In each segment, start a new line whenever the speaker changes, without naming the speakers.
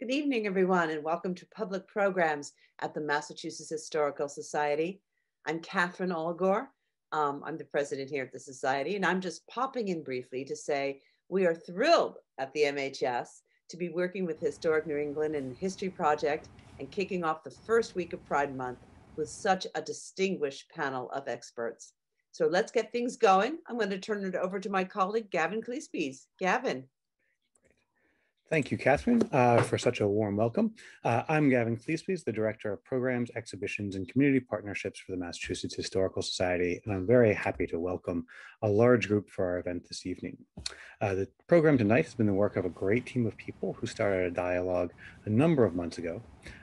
Good evening, everyone, and welcome to public programs at the Massachusetts Historical Society. I'm Catherine Allgor. Um, I'm the president here at the Society, and I'm just popping in briefly to say we are thrilled at the MHS to be working with Historic New England and History Project and kicking off the first week of Pride Month with such a distinguished panel of experts. So let's get things going. I'm going to turn it over to my colleague, Gavin Kleespies. Gavin.
Thank you, Catherine, uh, for such a warm welcome. Uh, I'm Gavin Kleespies, the Director of Programs, Exhibitions, and Community Partnerships for the Massachusetts Historical Society, and I'm very happy to welcome a large group for our event this evening. Uh, the program tonight has been the work of a great team of people who started a dialogue a number of months ago.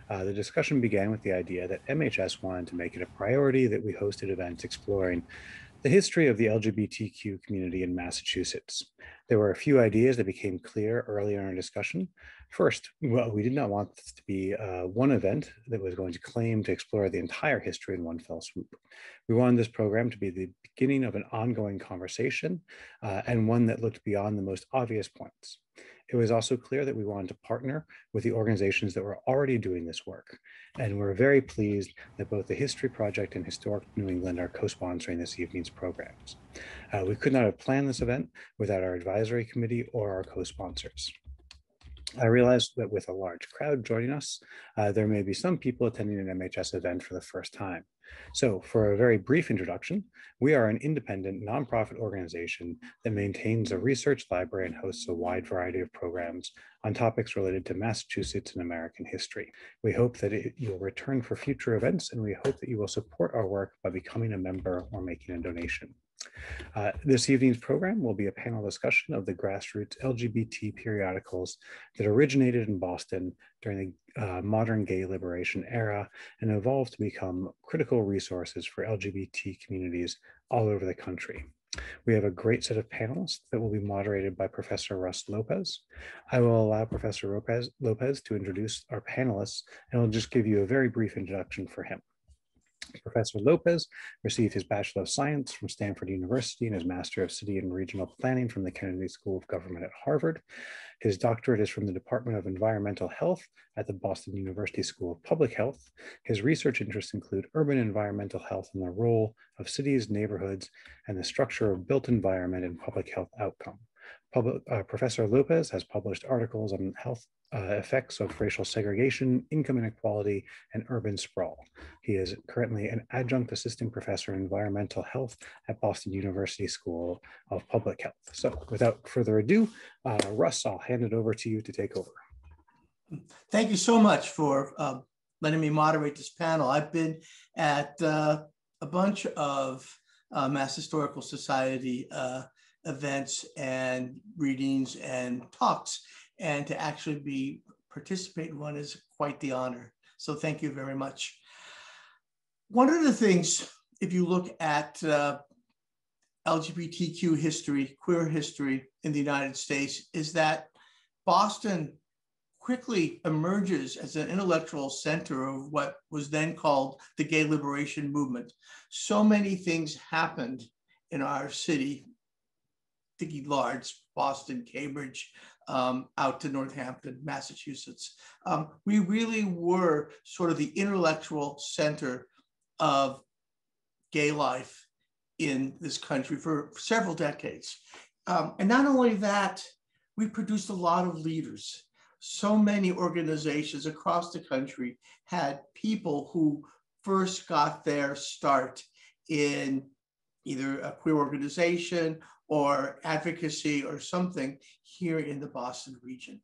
Uh, the discussion began with the idea that MHS wanted to make it a priority that we hosted events exploring the history of the LGBTQ community in Massachusetts. There were a few ideas that became clear earlier in our discussion. First, well, we did not want this to be uh, one event that was going to claim to explore the entire history in one fell swoop. We wanted this program to be the beginning of an ongoing conversation uh, and one that looked beyond the most obvious points. It was also clear that we wanted to partner with the organizations that were already doing this work. And we're very pleased that both the History Project and Historic New England are co-sponsoring this evening's programs. Uh, we could not have planned this event without our advisory committee or our co-sponsors. I realize that with a large crowd joining us, uh, there may be some people attending an MHS event for the first time. So for a very brief introduction, we are an independent nonprofit organization that maintains a research library and hosts a wide variety of programs on topics related to Massachusetts and American history. We hope that you'll return for future events and we hope that you will support our work by becoming a member or making a donation. Uh, this evening's program will be a panel discussion of the grassroots LGBT periodicals that originated in Boston during the uh, modern gay liberation era and evolved to become critical resources for LGBT communities all over the country. We have a great set of panels that will be moderated by Professor Russ Lopez. I will allow Professor Lopez, Lopez to introduce our panelists and I'll just give you a very brief introduction for him. Professor Lopez received his Bachelor of Science from Stanford University and his Master of City and Regional Planning from the Kennedy School of Government at Harvard. His doctorate is from the Department of Environmental Health at the Boston University School of Public Health. His research interests include urban environmental health and the role of cities, neighborhoods, and the structure of built environment and public health outcome. Uh, Professor Lopez has published articles on health uh, effects of racial segregation, income inequality, and urban sprawl. He is currently an adjunct assistant professor in environmental health at Boston University School of Public Health. So without further ado, uh, Russ, I'll hand it over to you to take over.
Thank you so much for uh, letting me moderate this panel. I've been at uh, a bunch of uh, Mass Historical Society events and readings and talks and to actually be participate in one is quite the honor. So thank you very much. One of the things, if you look at uh, LGBTQ history, queer history in the United States, is that Boston quickly emerges as an intellectual center of what was then called the gay liberation movement. So many things happened in our city, thinking large, Boston, Cambridge, um, out to Northampton, Massachusetts. Um, we really were sort of the intellectual center of gay life in this country for several decades. Um, and not only that, we produced a lot of leaders. So many organizations across the country had people who first got their start in either a queer organization or advocacy or something here in the Boston region.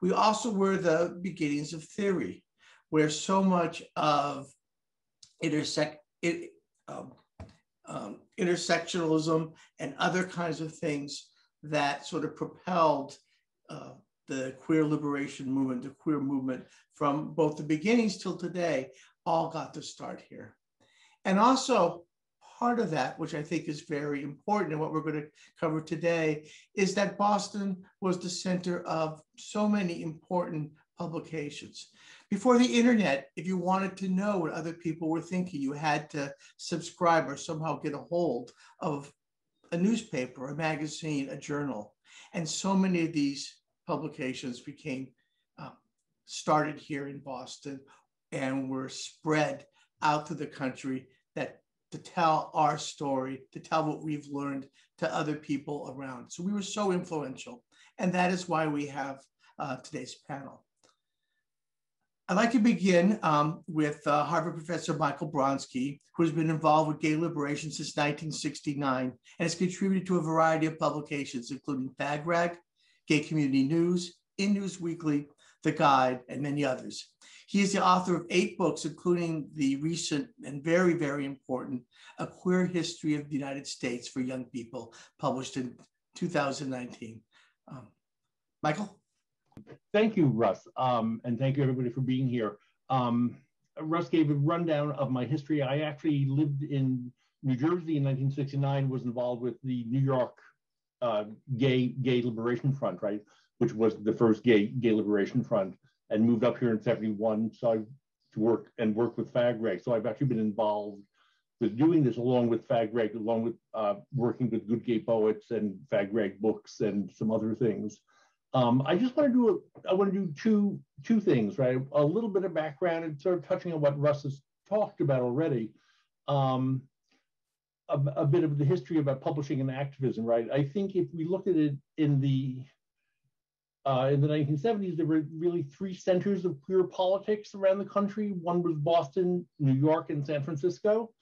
We also were the beginnings of theory, where so much of intersect, it, um, um, intersectionalism and other kinds of things that sort of propelled uh, the queer liberation movement, the queer movement from both the beginnings till today, all got to start here. And also, part of that, which I think is very important and what we're going to cover today, is that Boston was the center of so many important publications. Before the internet, if you wanted to know what other people were thinking, you had to subscribe or somehow get a hold of a newspaper, a magazine, a journal. And so many of these publications became uh, started here in Boston and were spread out to the country to tell our story, to tell what we've learned to other people around. So we were so influential. And that is why we have uh, today's panel. I'd like to begin um, with uh, Harvard professor Michael Bronski, who has been involved with gay liberation since 1969 and has contributed to a variety of publications, including FAGRAG, Gay Community News, In News Weekly, The Guide, and many others. He is the author of eight books, including the recent and very, very important A Queer History of the United States for Young People, published in 2019. Um, Michael?
Thank you, Russ. Um, and thank you, everybody, for being here. Um, Russ gave a rundown of my history. I actually lived in New Jersey in 1969, was involved with the New York uh, Gay Gay Liberation Front, right, which was the first gay gay liberation front and moved up here in 71 so I to work and work with FAGRAG. So I've actually been involved with doing this along with FAGRAG, along with uh, working with Good Gay Poets and FAGRAG books and some other things. Um, I just want to do a, I want to do two two things, right? A little bit of background and sort of touching on what Russ has talked about already. Um, a, a, bit of the history about publishing and activism, right? I think if we look at it in the uh, in the 1970s, there were really three centers of queer politics around the country. One was Boston, New York, and San Francisco.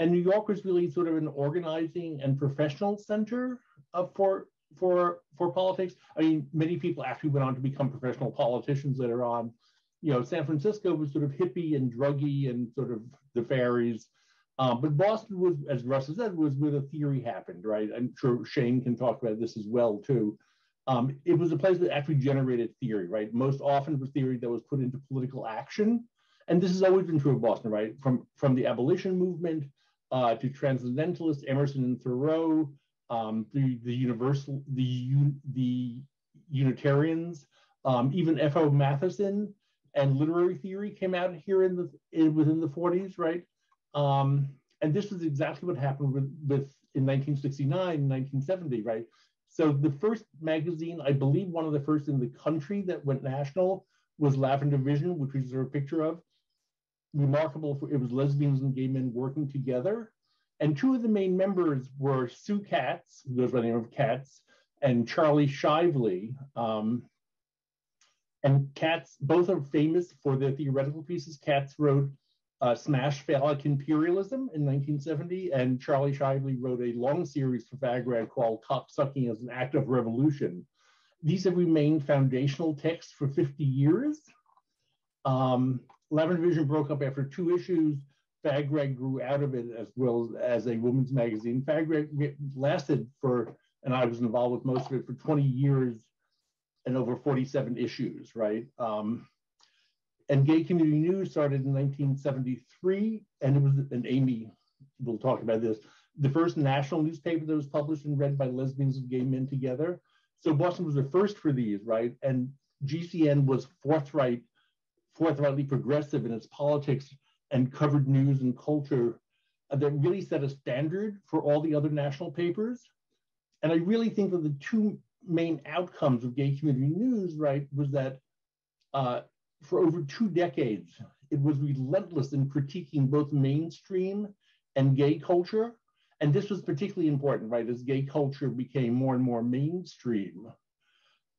And New York was really sort of an organizing and professional center uh, for, for, for politics. I mean, many people actually went on to become professional politicians later on. You know, San Francisco was sort of hippie and druggy and sort of the fairies. Um, but Boston was, as Russ said, was where the theory happened, right? I'm sure Shane can talk about this as well, too um, it was a place that actually generated theory, right? Most often was theory that was put into political action. And this has always been true of Boston, right? From, from the abolition movement uh, to transcendentalists, Emerson and Thoreau, um, the, the universal, the, the Unitarians, um, even F.O. Matthiessen and literary theory came out here in the in, within the 40s, right? Um, and this is exactly what happened with, with in 1969, 1970, right? So the first magazine, I believe one of the first in the country that went national was Lavender Vision, which is a picture of. Remarkable, for, it was lesbians and gay men working together. And two of the main members were Sue Katz, who goes by the name of Katz, and Charlie Shively. Um, and Katz, both are famous for their theoretical pieces. Katz wrote uh, Smash Phallic Imperialism in 1970, and Charlie Shively wrote a long series for FAGRAG called Cocksucking as an Act of Revolution. These have remained foundational texts for 50 years. Um, Lavender Vision broke up after two issues. FAGRAG grew out of it as well as a women's magazine. FAGRAG lasted for, and I was involved with most of it for 20 years and over 47 issues, right? Um, and Gay Community News started in 1973, and it was, and Amy will talk about this, the first national newspaper that was published and read by lesbians and gay men together. So Boston was the first for these, right? And GCN was forthright, forthrightly progressive in its politics and covered news and culture that really set a standard for all the other national papers. And I really think that the two main outcomes of gay community news, right, was that uh, for over two decades, it was relentless in critiquing both mainstream and gay culture. And this was particularly important, right? As gay culture became more and more mainstream,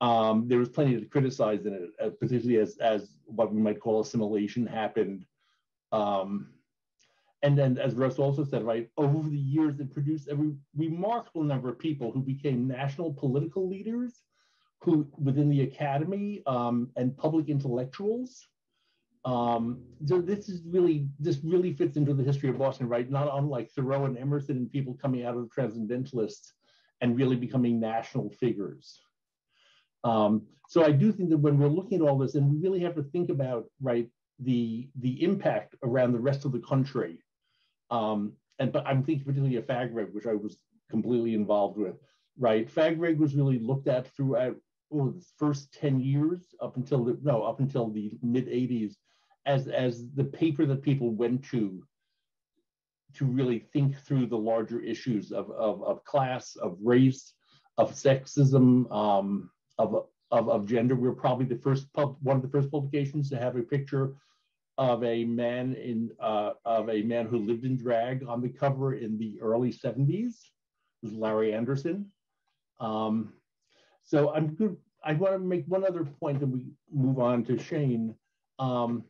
um, there was plenty to criticize in it, uh, particularly as, as what we might call assimilation happened. Um, and then, as Russ also said, right, over the years, it produced a re remarkable number of people who became national political leaders who within the academy um, and public intellectuals. Um, so this is really this really fits into the history of Boston, right? Not unlike Thoreau and Emerson and people coming out of the Transcendentalists and really becoming national figures. Um, so I do think that when we're looking at all this, and we really have to think about right the the impact around the rest of the country. Um, and but I'm thinking particularly of FAGRAG, which I was completely involved with. Right, FAGRAG was really looked at throughout oh, the first 10 years up until the no up until the mid 80s as as the paper that people went to to really think through the larger issues of of, of class of race of sexism um, of of, of gender. We are probably the first pub, one of the first publications to have a picture of a man in uh, of a man who lived in drag on the cover in the early 70s. It was Larry Anderson. Um, so I'm good. I want to make one other point and we move on to Shane. Um,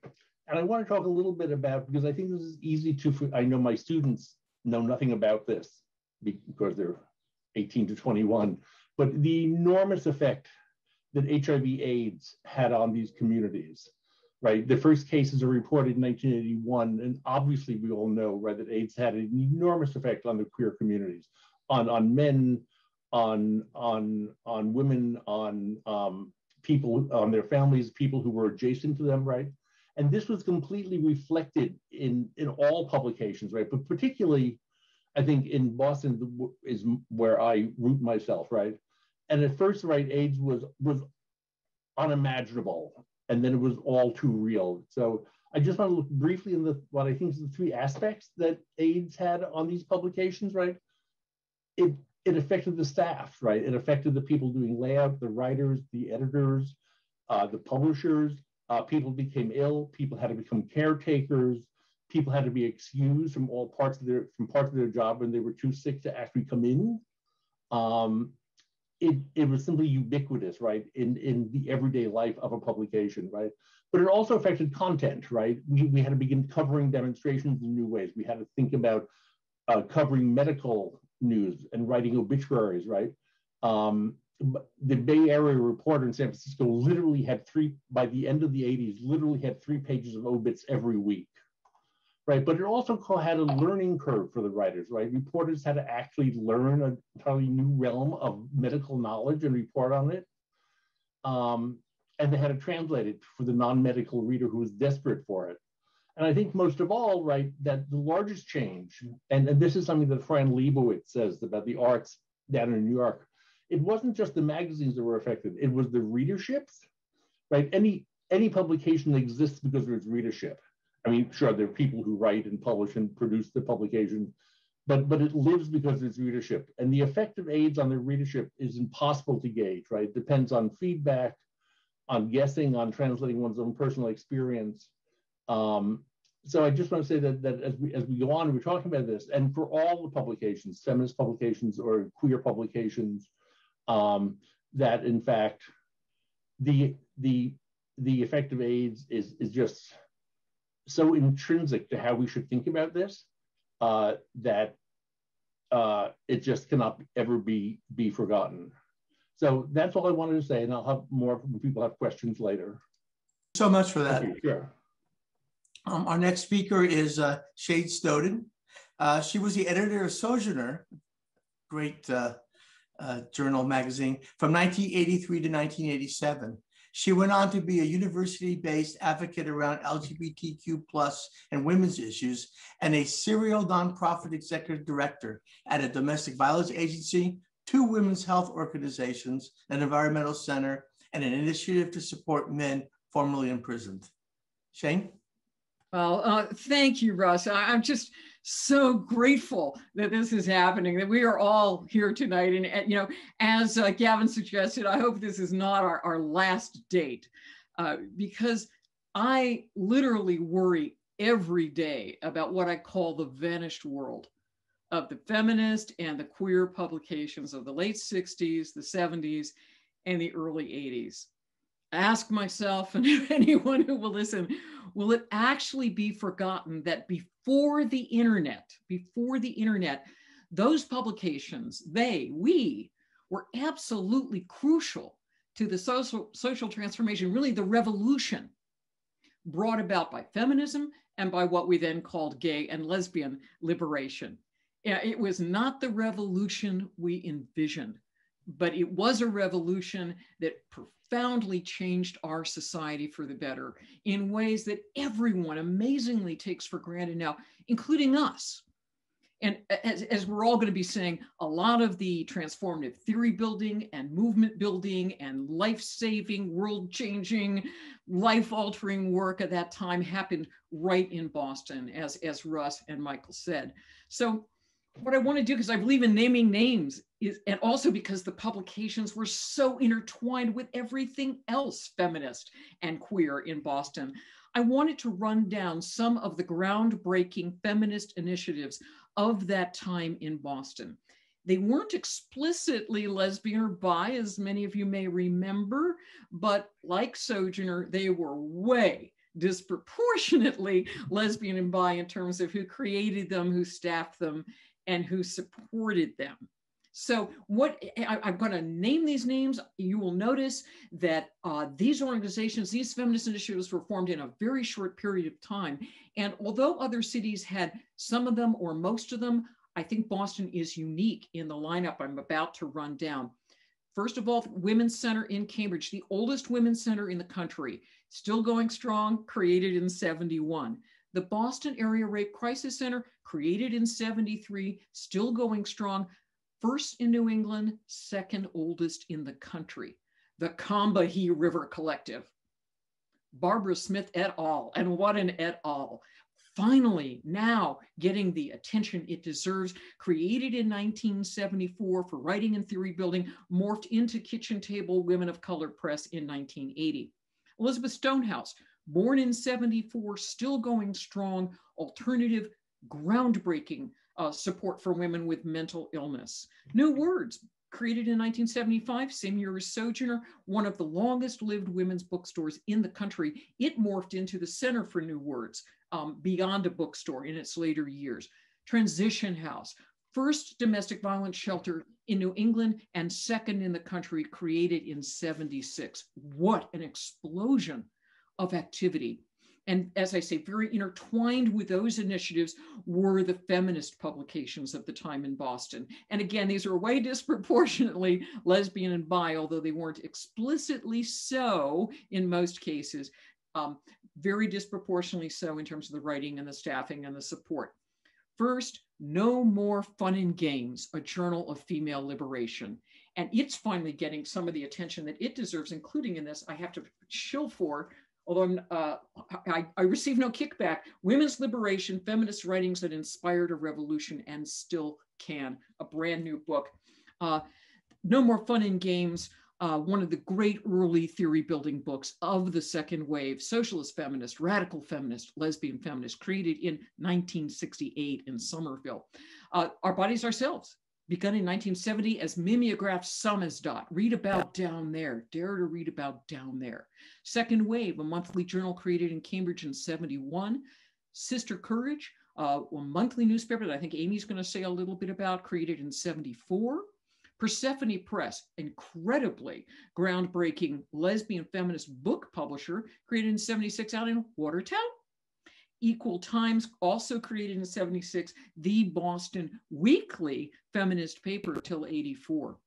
and I want to talk a little bit about because I think this is easy to. I know my students know nothing about this because they're 18 to 21, but the enormous effect that HIV/AIDS had on these communities right? The first cases are reported in 1981, and obviously we all know, right, that AIDS had an enormous effect on the queer communities, on on men, on on on women, on um, people, on their families, people who were adjacent to them, right? And this was completely reflected in in all publications, right? But particularly, I think in Boston is where I root myself, right? And at first, right, AIDS was was unimaginable and then it was all too real. So I just want to look briefly in the what I think is the three aspects that AIDS had on these publications, right? It it affected the staff, right? It affected the people doing layout, the writers, the editors, uh, the publishers. Uh, people became ill. People had to become caretakers. People had to be excused from all parts of their from parts of their job when they were too sick to actually come in. Um, it, it was simply ubiquitous, right, in, in the everyday life of a publication, right? But it also affected content, right? We, we had to begin covering demonstrations in new ways. We had to think about uh, covering medical news and writing obituaries, right? Um, the Bay Area Reporter in San Francisco literally had three, by the end of the 80s, literally had three pages of obits every week, right? But it also had a learning curve for the writers, right? Reporters had to actually learn a entirely new realm of medical knowledge and report on it. Um, and they had to translate it for the non-medical reader who was desperate for it. And I think most of all, right, that the largest change, and, and this is something that Fran Lebowitz says about the arts down in New York, it wasn't just the magazines that were affected, it was the readerships, right? Any any publication exists because of its readership. I mean, sure, there are people who write and publish and produce the publication, but but it lives because of its readership. And the effect of AIDS on the readership is impossible to gauge, right? It depends on feedback, on guessing, on translating one's own personal experience. Um, so I just want to say that, that as we as we go on, we're talking about this, and for all the publications, feminist publications or queer publications, um, that in fact the the the effect of AIDS is is just so intrinsic to how we should think about this uh, that uh, it just cannot ever be be forgotten. So that's all I wanted to say, and I'll have more when people have questions later.
So much for that.
Sure.
Um, our next speaker is uh, Shane Snowdon. Uh, she was the editor of Sojourner, great uh, uh journal magazine, from 1983 to 1987. She went on to be a university-based advocate around LGBTQ plus and women's issues and a serial nonprofit executive director at a domestic violence agency, two women's health organizations, an environmental center, and an initiative to support men formerly imprisoned. Shane?
Well, uh, thank you, Russ. I, am just so grateful that this is happening, that we are all here tonight. And, and you know, as uh, Gavin suggested, I hope this is not our, our last date uh, because I literally worry every day about what I call the vanished world of the feminist and the queer publications of the late 60s, the 70s, and the early 80s. Ask myself and anyone who will listen, will it actually be forgotten that before the internet, before the internet, those publications, they, we, were absolutely crucial to the social, social transformation, really the revolution brought about by feminism and by what we then called gay and lesbian liberation. It was not the revolution we envisioned, but it was a revolution that profoundly changed our society for the better in ways that everyone amazingly takes for granted now, including us. And as, as we're all going to be saying, a lot of the transformative theory building and movement building and life saving, world changing, life altering work at that time happened right in Boston, as, as Russ and Michael said. So what I want to do, because I believe in naming names, is and also because the publications were so intertwined with everything else feminist and queer in Boston. I wanted to run down some of the groundbreaking feminist initiatives of that time in Boston. They weren't explicitly lesbian or bi, as many of you may remember, but like Sojourner, they were way disproportionately lesbian and bi in terms of who created them, who staffed them, and who supported them. So what I, am going to name these names. You will notice that uh, these organizations, these feminist initiatives were formed in a very short period of time. And although other cities had some of them or most of them, I think Boston is unique in the lineup I'm about to run down. First of all, Women's Center in Cambridge, the oldest women's center in the country, still going strong, created in 71. The Boston Area Rape Crisis Center, created in 73, still going strong, first in New England, second oldest in the country. The Combahee River Collective, Barbara Smith et al. And what an et al. Finally, now getting the attention it deserves. Created in 1974 for writing and theory building, morphed into Kitchen Table Women of Color Press in 1980. Elizabeth Stonehouse, born in 74, still going strong, alternative, groundbreaking uh, support for women with mental illness. New Words, created in 1975, same year as Sojourner, one of the longest lived women's bookstores in the country. It morphed into the Center for New Words um, beyond a bookstore in its later years. Transition House, first domestic violence shelter in New England and second in the country, created in 76. What an explosion of activity. And as I say, very intertwined with those initiatives were the feminist publications of the time in Boston. And again, these are way disproportionately lesbian and bi, although they weren't explicitly so in most cases, um, very disproportionately so in terms of the writing and the staffing and the support. First, No More Fun and Games, a journal of female liberation. And it's finally getting some of the attention that it deserves, including in this, I have to chill for although uh, I, I receive no kickback, women's liberation, feminist writings that inspired a revolution and still can, a brand new book. Uh, no More Fun and Games, uh, one of the great early theory building books of the second wave, socialist feminist, radical feminist, lesbian feminist, created in 1968 in Somerville. Uh, our bodies ourselves, begun in 1970 as mimeograph samizdat. Read about down there. Dare to read about down there. Second Wave, a monthly journal created in Cambridge in 71. Sister Courage, uh, a monthly newspaper that I think Amy's going to say a little bit about, created in 74. Persephone Press, incredibly groundbreaking lesbian feminist book publisher, created in 76 out in Watertown. Equal Times, also created in 76, the Boston Weekly feminist paper till 84.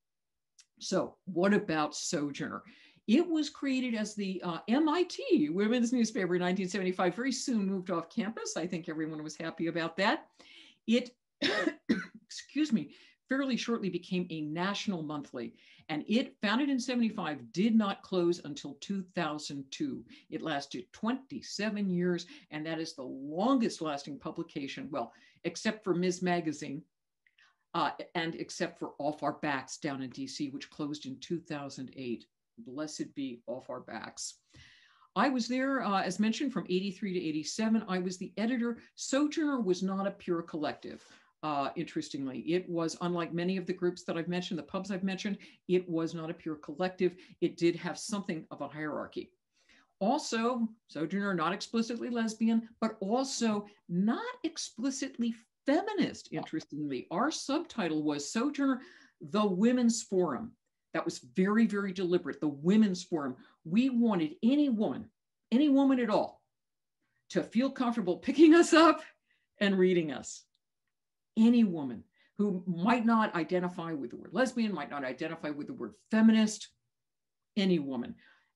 So, what about Sojourner? It was created as the uh, MIT women's newspaper in 1975, very soon moved off campus. I think everyone was happy about that. It, excuse me, fairly shortly became a national monthly. And it, founded in 75, did not close until 2002. It lasted 27 years, and that is the longest lasting publication, well, except for Ms. Magazine, uh, and except for Off Our Backs down in DC, which closed in 2008. Blessed be Off Our Backs. I was there, uh, as mentioned, from 83 to 87. I was the editor. Sojourner was not a pure collective uh, interestingly. It was, unlike many of the groups that I've mentioned, the pubs I've mentioned, it was not a pure collective. It did have something of a hierarchy. Also, Sojourner, not explicitly lesbian, but also not explicitly feminist, interestingly. Our subtitle was Sojourner, the Women's Forum. That was very, very deliberate. The Women's Forum. We wanted any woman, any woman at all, to feel comfortable picking us up and reading us any woman who might not identify with the word lesbian, might not identify with the word feminist, any woman.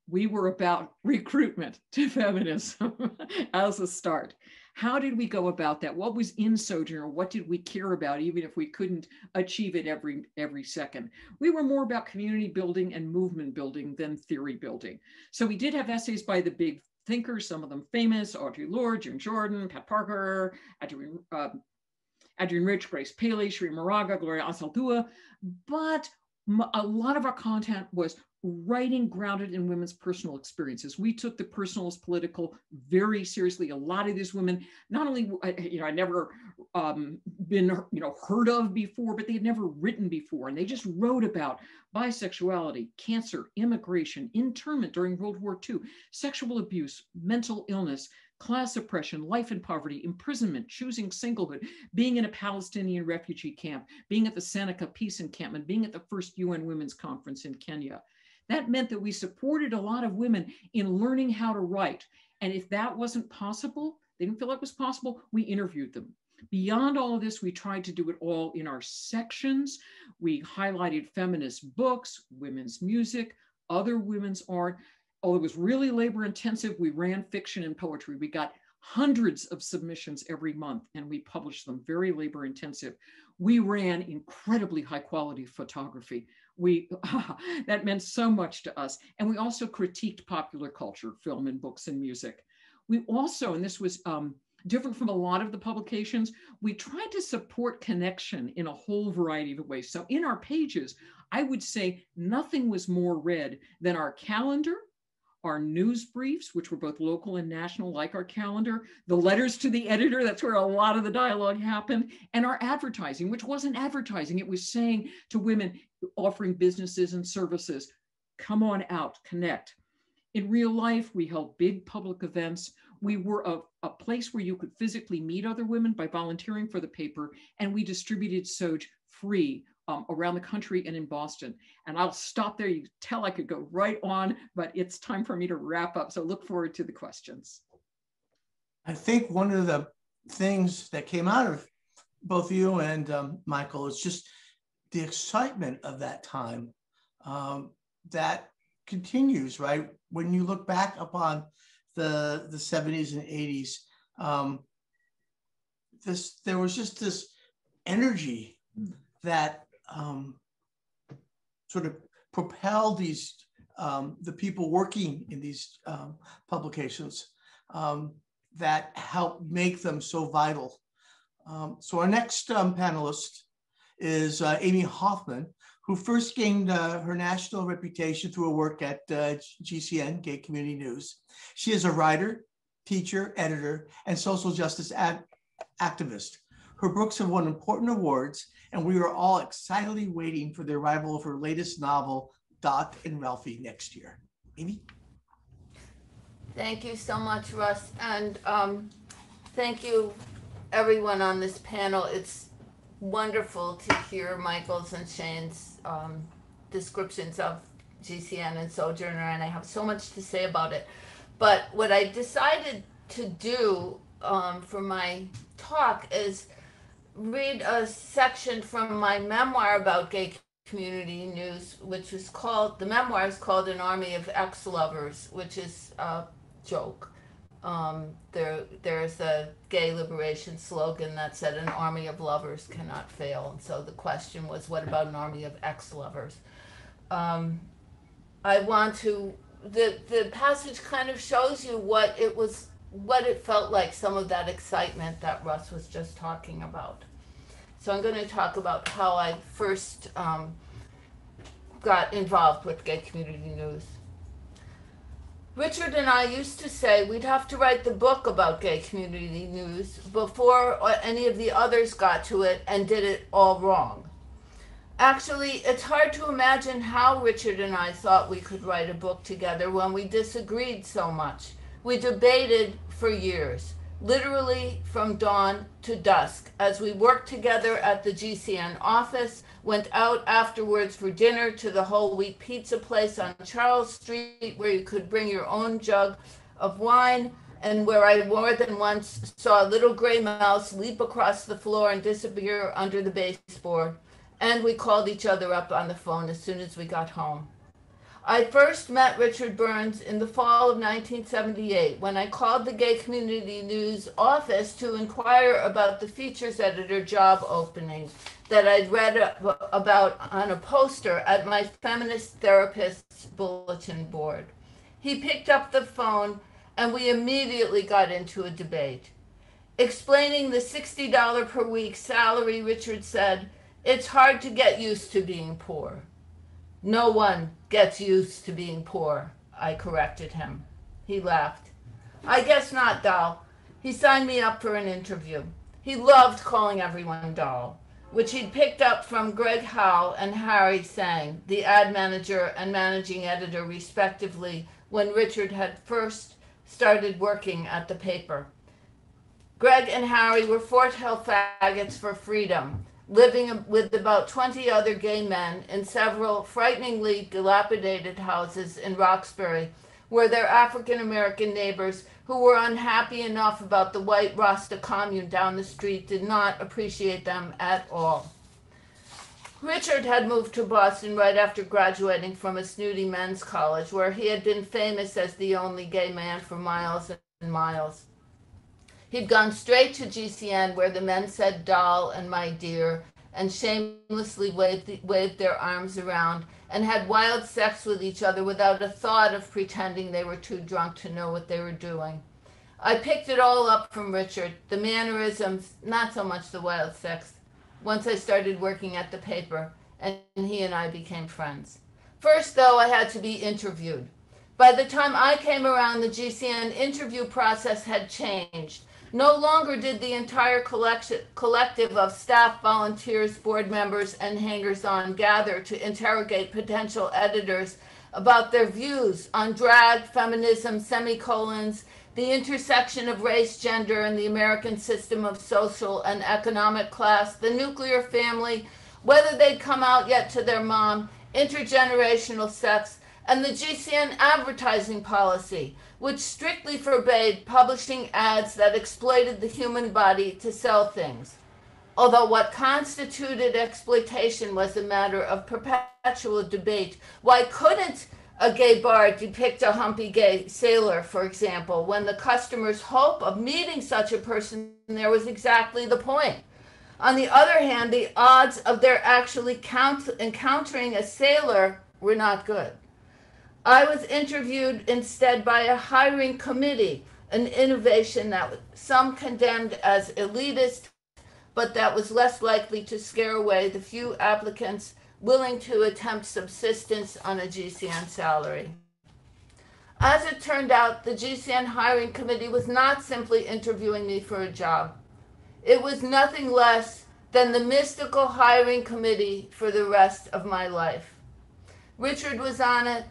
We were about recruitment to feminism as a start. How did we go about that? What was in Sojourner? What did we care about, even if we couldn't achieve it every every second? We were more about community building and movement building than theory building. So we did have essays by the big thinkers, some of them famous, Audre Lorde, June Jordan, Pat Parker, Adrienne, uh, Adrienne Rich, Grace Paley, Cherríe Moraga, Gloria Anzaldúa, but a lot of our content was writing grounded in women's personal experiences. We took the personal as political very seriously. A lot of these women, not only you know, I never um, been you know heard of before, but they had never written before, and they just wrote about bisexuality, cancer, immigration, internment during World War II, sexual abuse, mental illness, class oppression, life in poverty, imprisonment, choosing singlehood, being in a Palestinian refugee camp, being at the Seneca Peace Encampment, being at the first UN Women's Conference in Kenya. That meant that we supported a lot of women in learning how to write. And if that wasn't possible, they didn't feel like it was possible, we interviewed them. Beyond all of this, we tried to do it all in our sections. We highlighted feminist books, women's music, other women's art. Oh, it was really labor intensive. We ran fiction and poetry. We got hundreds of submissions every month and we published them, very labor intensive. We ran incredibly high quality photography we that meant so much to us and we also critiqued popular culture film and books and music we also and this was um, different from a lot of the publications we tried to support connection in a whole variety of ways so in our pages i would say nothing was more read than our calendar our news briefs, which were both local and national, like our calendar, the letters to the editor, that's where a lot of the dialogue happened, and our advertising, which wasn't advertising, it was saying to women offering businesses and services, come on out, connect. In real life, we held big public events. We were a, a place where you could physically meet other women by volunteering for the paper, and we distributed SOJ free um, around the country and in Boston. And I'll stop there. You tell I could go right on, but it's time for me to wrap up. So look forward to the questions.
I think one of the things that came out of both you and um, Michael is just the excitement of that time um, that continues, right? When you look back upon the, the 70s and 80s, um, this, there was just this energy that um, sort of propel these um, the people working in these um, publications um, that help make them so vital. Um, so our next um, panelist is uh, Amy Hoffman, who first gained uh, her national reputation through her work at uh, GCN, Gay Community News. She is a writer, teacher, editor, and social justice activist. Her books have won important awards, and we are all excitedly waiting for the arrival of her latest novel, Dot and Ralphie, next year. Amy?
Thank you so much, Russ. And um, thank you, everyone on this panel. It's wonderful to hear Michael's and Shane's um, descriptions of GCN and Sojourner, and I have so much to say about it. But what I decided to do um, for my talk is read a section from my memoir about gay community news, which is called, the memoir is called An Army of Ex Lovers, which is a joke. Um, there, there's a gay liberation slogan that said, An army of lovers cannot fail. And so the question was, what about an army of ex lovers? Um, I want to, the, the passage kind of shows you what it was what it felt like, some of that excitement that Russ was just talking about. So I'm going to talk about how I first um, got involved with gay community news. Richard and I used to say we'd have to write the book about gay community news before any of the others got to it and did it all wrong. Actually, it's hard to imagine how Richard and I thought we could write a book together when we disagreed so much. We debated for years literally from dawn to dusk as we worked together at the GCN office, went out afterwards for dinner to the whole wheat pizza place on Charles Street where you could bring your own jug of wine and where I more than once saw a little gray mouse leap across the floor and disappear under the baseboard. And we called each other up on the phone as soon as we got home. I first met Richard Burns in the fall of 1978 when I called the Gay Community News office to inquire about the features editor job opening that I'd read about on a poster at my feminist therapist's bulletin board. He picked up the phone and we immediately got into a debate. Explaining the $60 per week salary, Richard said, It's hard to get used to being poor. No one gets used to being poor, I corrected him. He laughed. I guess not, doll. He signed me up for an interview. He loved calling everyone doll, which he'd picked up from Greg Howell and Harry Sang, the ad manager and managing editor, respectively, when Richard had first started working at the paper. Greg and Harry were Fort Hill faggots for freedom, living with about 20 other gay men in several frighteningly dilapidated houses in Roxbury, where their African American neighbors who were unhappy enough about the white Rasta commune down the street did not appreciate them at all. Richard had moved to Boston right after graduating from a snooty men's college where he had been famous as the only gay man for miles and miles. He'd gone straight to GCN where the men said doll and my dear and shamelessly waved, waved their arms around and had wild sex with each other without a thought of pretending they were too drunk to know what they were doing. I picked it all up from Richard the mannerisms, not so much the wild sex, once I started working at the paper, and he and I became friends. First, though, I had to be interviewed. By the time I came around, the GCN interview process had changed. No longer did the entire collection, collective of staff, volunteers, board members, and hangers on gather to interrogate potential editors about their views on drag, feminism, semicolons, the intersection of race, gender, and the American system of social and economic class, the nuclear family, whether they'd come out yet to their mom, intergenerational sex, and the GCN advertising policy which strictly forbade publishing ads that exploited the human body to sell things. Although what constituted exploitation was a matter of perpetual debate. Why couldn't a gay bar depict a humpy gay sailor, for example, when the customer's hope of meeting such a person there was exactly the point? On the other hand, the odds of their actually count- encountering a sailor were not good. I was interviewed instead by a hiring committee, an innovation that some condemned as elitist, but that was less likely to scare away the few applicants willing to attempt subsistence on a GCN salary. As it turned out, the GCN hiring committee was not simply interviewing me for a job. It was nothing less than the mystical hiring committee for the rest of my life. Richard was on it,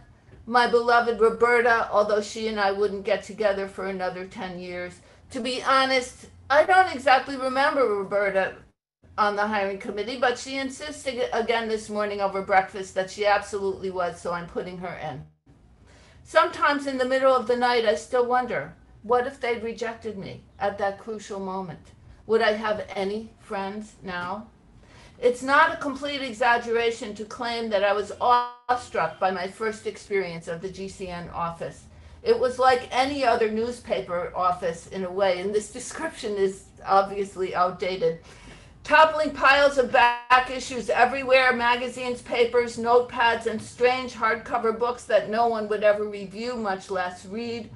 my beloved Roberta, although she and I wouldn't get together for another 10 years. To be honest, I don't exactly remember Roberta on the hiring committee, but she insisted again this morning over breakfast that she absolutely was, so I'm putting her in. Sometimes in the middle of the night, I still wonder what if they'd rejected me at that crucial moment? Would I have any friends now? It's not a complete exaggeration to claim that I was awestruck by my first experience of the GCN office. It was like any other newspaper office in a way, and this description is obviously outdated. Toppling piles of back issues everywhere, magazines, papers, notepads, and strange hardcover books that no one would ever review, much less read.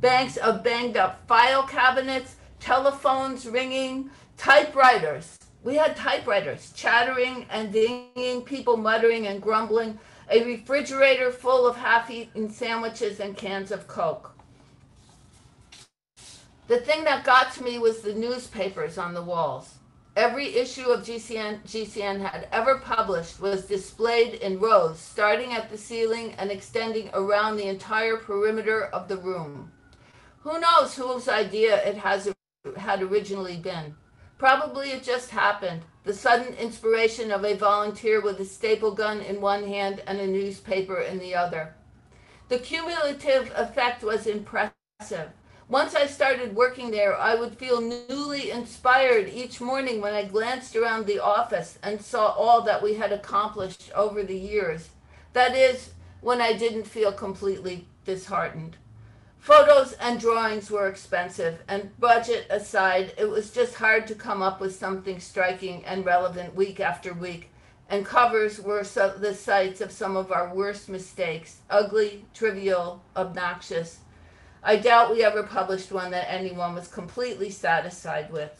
Banks of banged up file cabinets, telephones ringing, typewriters we had typewriters chattering and dinging, people muttering and grumbling, a refrigerator full of half eaten sandwiches and cans of Coke. The thing that got to me was the newspapers on the walls. Every issue of GCN, GCN had ever published was displayed in rows, starting at the ceiling and extending around the entire perimeter of the room. Who knows whose idea it has had originally been? Probably it just happened. The sudden inspiration of a volunteer with a staple gun in one hand and a newspaper in the other. The cumulative effect was impressive. Once I started working there, I would feel newly inspired each morning when I glanced around the office and saw all that we had accomplished over the years. That is, when I didn't feel completely disheartened. Photos and drawings were expensive, and budget aside, it was just hard to come up with something striking and relevant week after week. And covers were so, the sites of some of our worst mistakes ugly, trivial, obnoxious. I doubt we ever published one that anyone was completely satisfied with.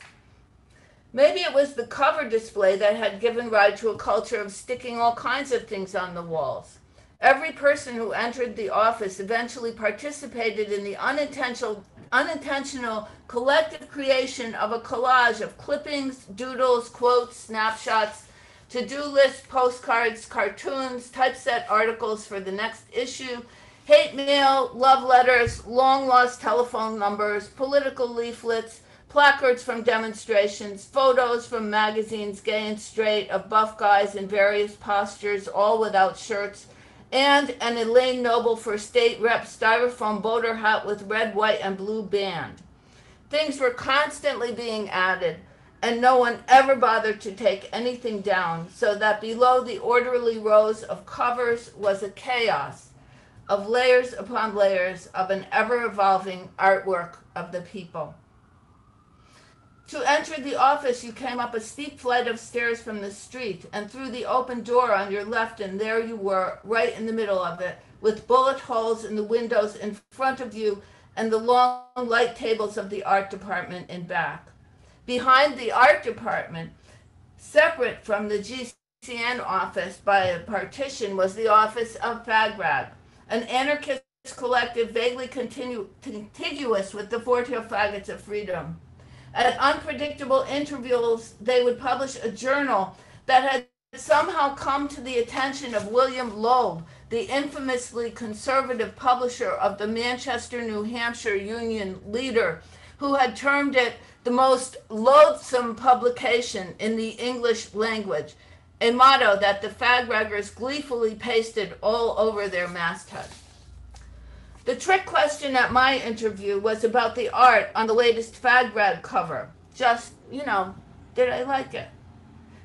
Maybe it was the cover display that had given rise to a culture of sticking all kinds of things on the walls. Every person who entered the office eventually participated in the unintentional, unintentional collective creation of a collage of clippings, doodles, quotes, snapshots, to do lists, postcards, cartoons, typeset articles for the next issue, hate mail, love letters, long lost telephone numbers, political leaflets, placards from demonstrations, photos from magazines, gay and straight, of buff guys in various postures, all without shirts, and an Elaine Noble for state rep styrofoam boater hat with red, white, and blue band. Things were constantly being added, and no one ever bothered to take anything down, so that below the orderly rows of covers was a chaos of layers upon layers of an ever evolving artwork of the people. To enter the office, you came up a steep flight of stairs from the street and through the open door on your left, and there you were, right in the middle of it, with bullet holes in the windows in front of you and the long light tables of the art department in back. Behind the art department, separate from the GCN office by a partition, was the office of FAGRAG, an anarchist collective vaguely continu- contiguous with the Fort Hill Faggots of Freedom. At unpredictable intervals, they would publish a journal that had somehow come to the attention of William Loeb, the infamously conservative publisher of the Manchester, New Hampshire Union Leader, who had termed it the most loathsome publication in the English language, a motto that the fagraggers gleefully pasted all over their masthead. The trick question at my interview was about the art on the latest Fag Rag cover. Just, you know, did I like it?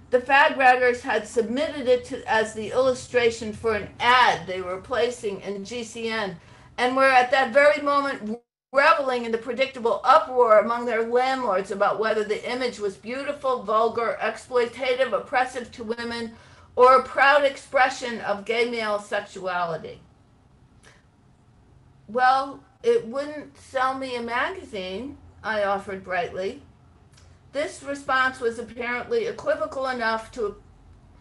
The Fagraggers had submitted it to, as the illustration for an ad they were placing in GCN and were at that very moment reveling in the predictable uproar among their landlords about whether the image was beautiful, vulgar, exploitative, oppressive to women, or a proud expression of gay male sexuality well, it wouldn't sell me a magazine, I offered brightly. This response was apparently equivocal enough to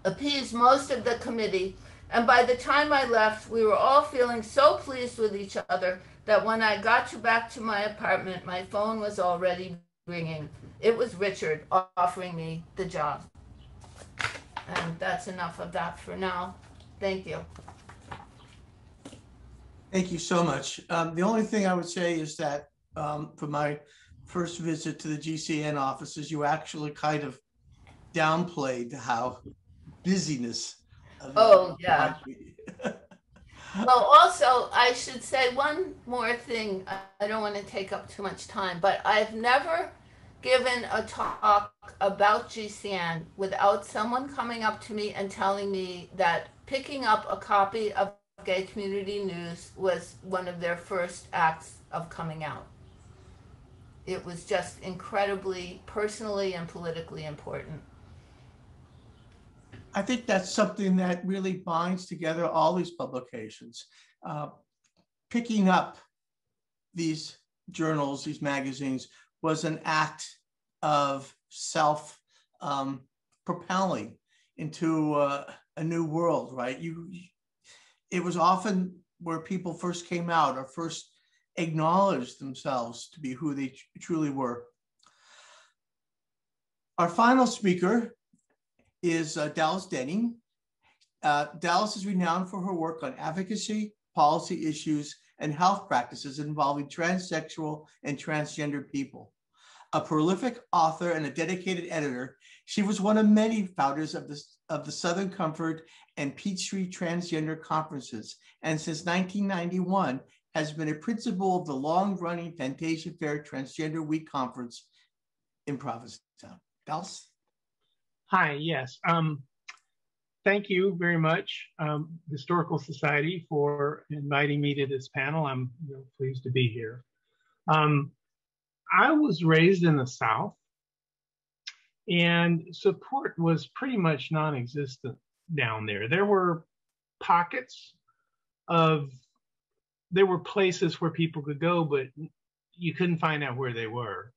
appease most of the committee, and by the time I left, we were all feeling so pleased with each other that when I got you back to my apartment, my phone was already ringing. It was Richard offering me the job. And that's enough of that for now. Thank you.
Thank you so much. Um, the only thing I would say is that um, for my first visit to the GCN offices, you actually kind of downplayed how busyness. of
Oh, yeah. Well, also, I should say one more thing. I- I don't want to take up too much time, but I've never given a talk about GCN without someone coming up to me and telling me that picking up a copy of Gay Community News was one of their first acts of coming out. It was just incredibly personally and politically important.
I think that's something that really binds together all these publications. Uh, picking up these journals, these magazines, was an act of self um, propelling into uh, a new world, right? You it was often where people first came out or first acknowledged themselves to be who they truly were. Our final speaker is uh, Dallas Denny. Uh, Dallas is renowned for her work on advocacy, policy issues, and health practices involving transsexual and transgender people. A prolific author and a dedicated editor, she was one of many founders of the, of the Southern Comfort and Peachtree Transgender Conferences, and since 1991 has been a principal of the long-running Fantasia Fair Transgender Week Conference in Provincetown. Dallas?
Hi, yes. Um, thank you very much, um, Historical Society, for inviting me to this panel. I'm you know, pleased to be here. Um, I was raised in the South, and support was pretty much non existent down there. There were pockets of there were places where people could go, but you couldn't find out where they were.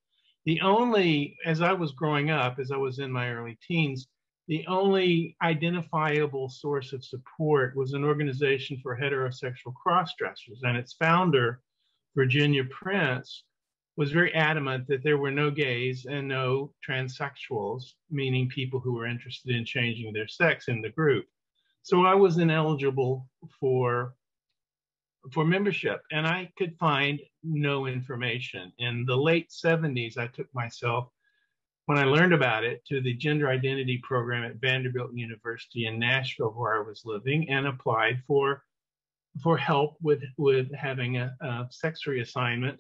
The only, as I was growing up, as I was in my early teens, the only identifiable source of support was an organization for heterosexual crossdressers, and its founder, Virginia Prince, was very adamant that there were no gays and no transsexuals, meaning people who were interested in changing their sex in the group. So I was ineligible for for membership and I could find no information. In the late 70s, I took myself when I learned about it to the gender identity program at Vanderbilt University in Nashville, where I was living, and applied for for help with with having a, a sex reassignment,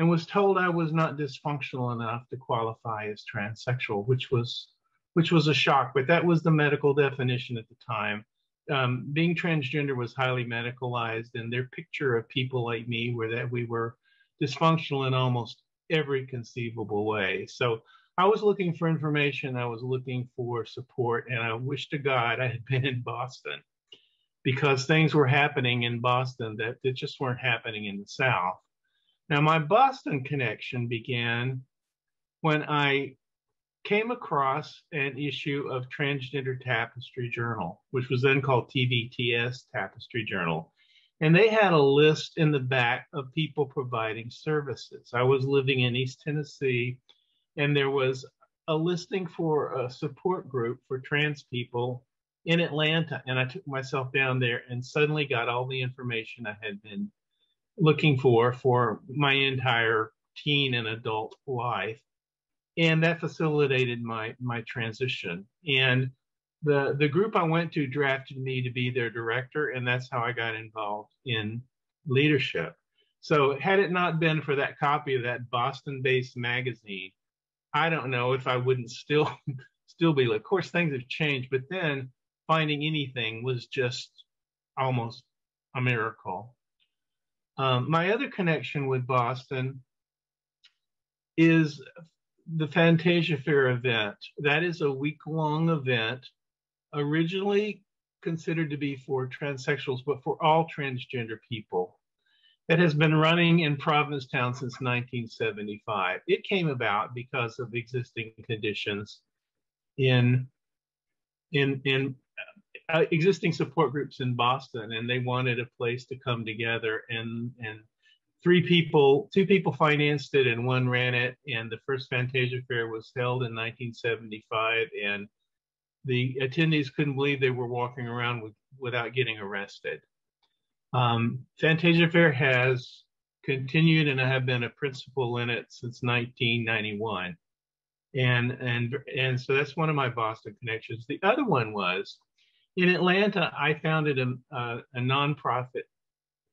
and was told I was not dysfunctional enough to qualify as transsexual, which was which was a shock. But that was the medical definition at the time. Um, being transgender was highly medicalized, and their picture of people like me were that we were dysfunctional in almost every conceivable way. So I was looking for information, I was looking for support, and I wish to God I had been in Boston because things were happening in Boston that, that just weren't happening in the South. Now, my Boston connection began when I came across an issue of Transgender Tapestry Journal, which was then called TVTS Tapestry Journal. And they had a list in the back of people providing services. I was living in East Tennessee and there was a listing for a support group for trans people in Atlanta. And I took myself down there and suddenly got all the information I had been looking for for my entire teen and adult life. And that facilitated my my transition. And the the group I went to drafted me to be their director, and that's how I got involved in leadership. So had it not been for that copy of that Boston-based magazine, I don't know if I wouldn't still still be. Of course, things have changed, but then finding anything was just almost a miracle. Um, my other connection with Boston is the Fantasia Fair event. That is a week long event, originally considered to be for transsexuals, but for all transgender people that has been running in Provincetown since 1975. It came about because of existing conditions in in in uh, existing support groups in Boston, and they wanted a place to come together. and And three people, two people financed it, and one ran it. And the first Fantasia Fair was held in 1975, and the attendees couldn't believe they were walking around with, without getting arrested. Um, Fantasia Fair has continued and I have been a principal in it since 1991. And, and, and so that's one of my Boston connections. The other one was in Atlanta, I founded a, a, a nonprofit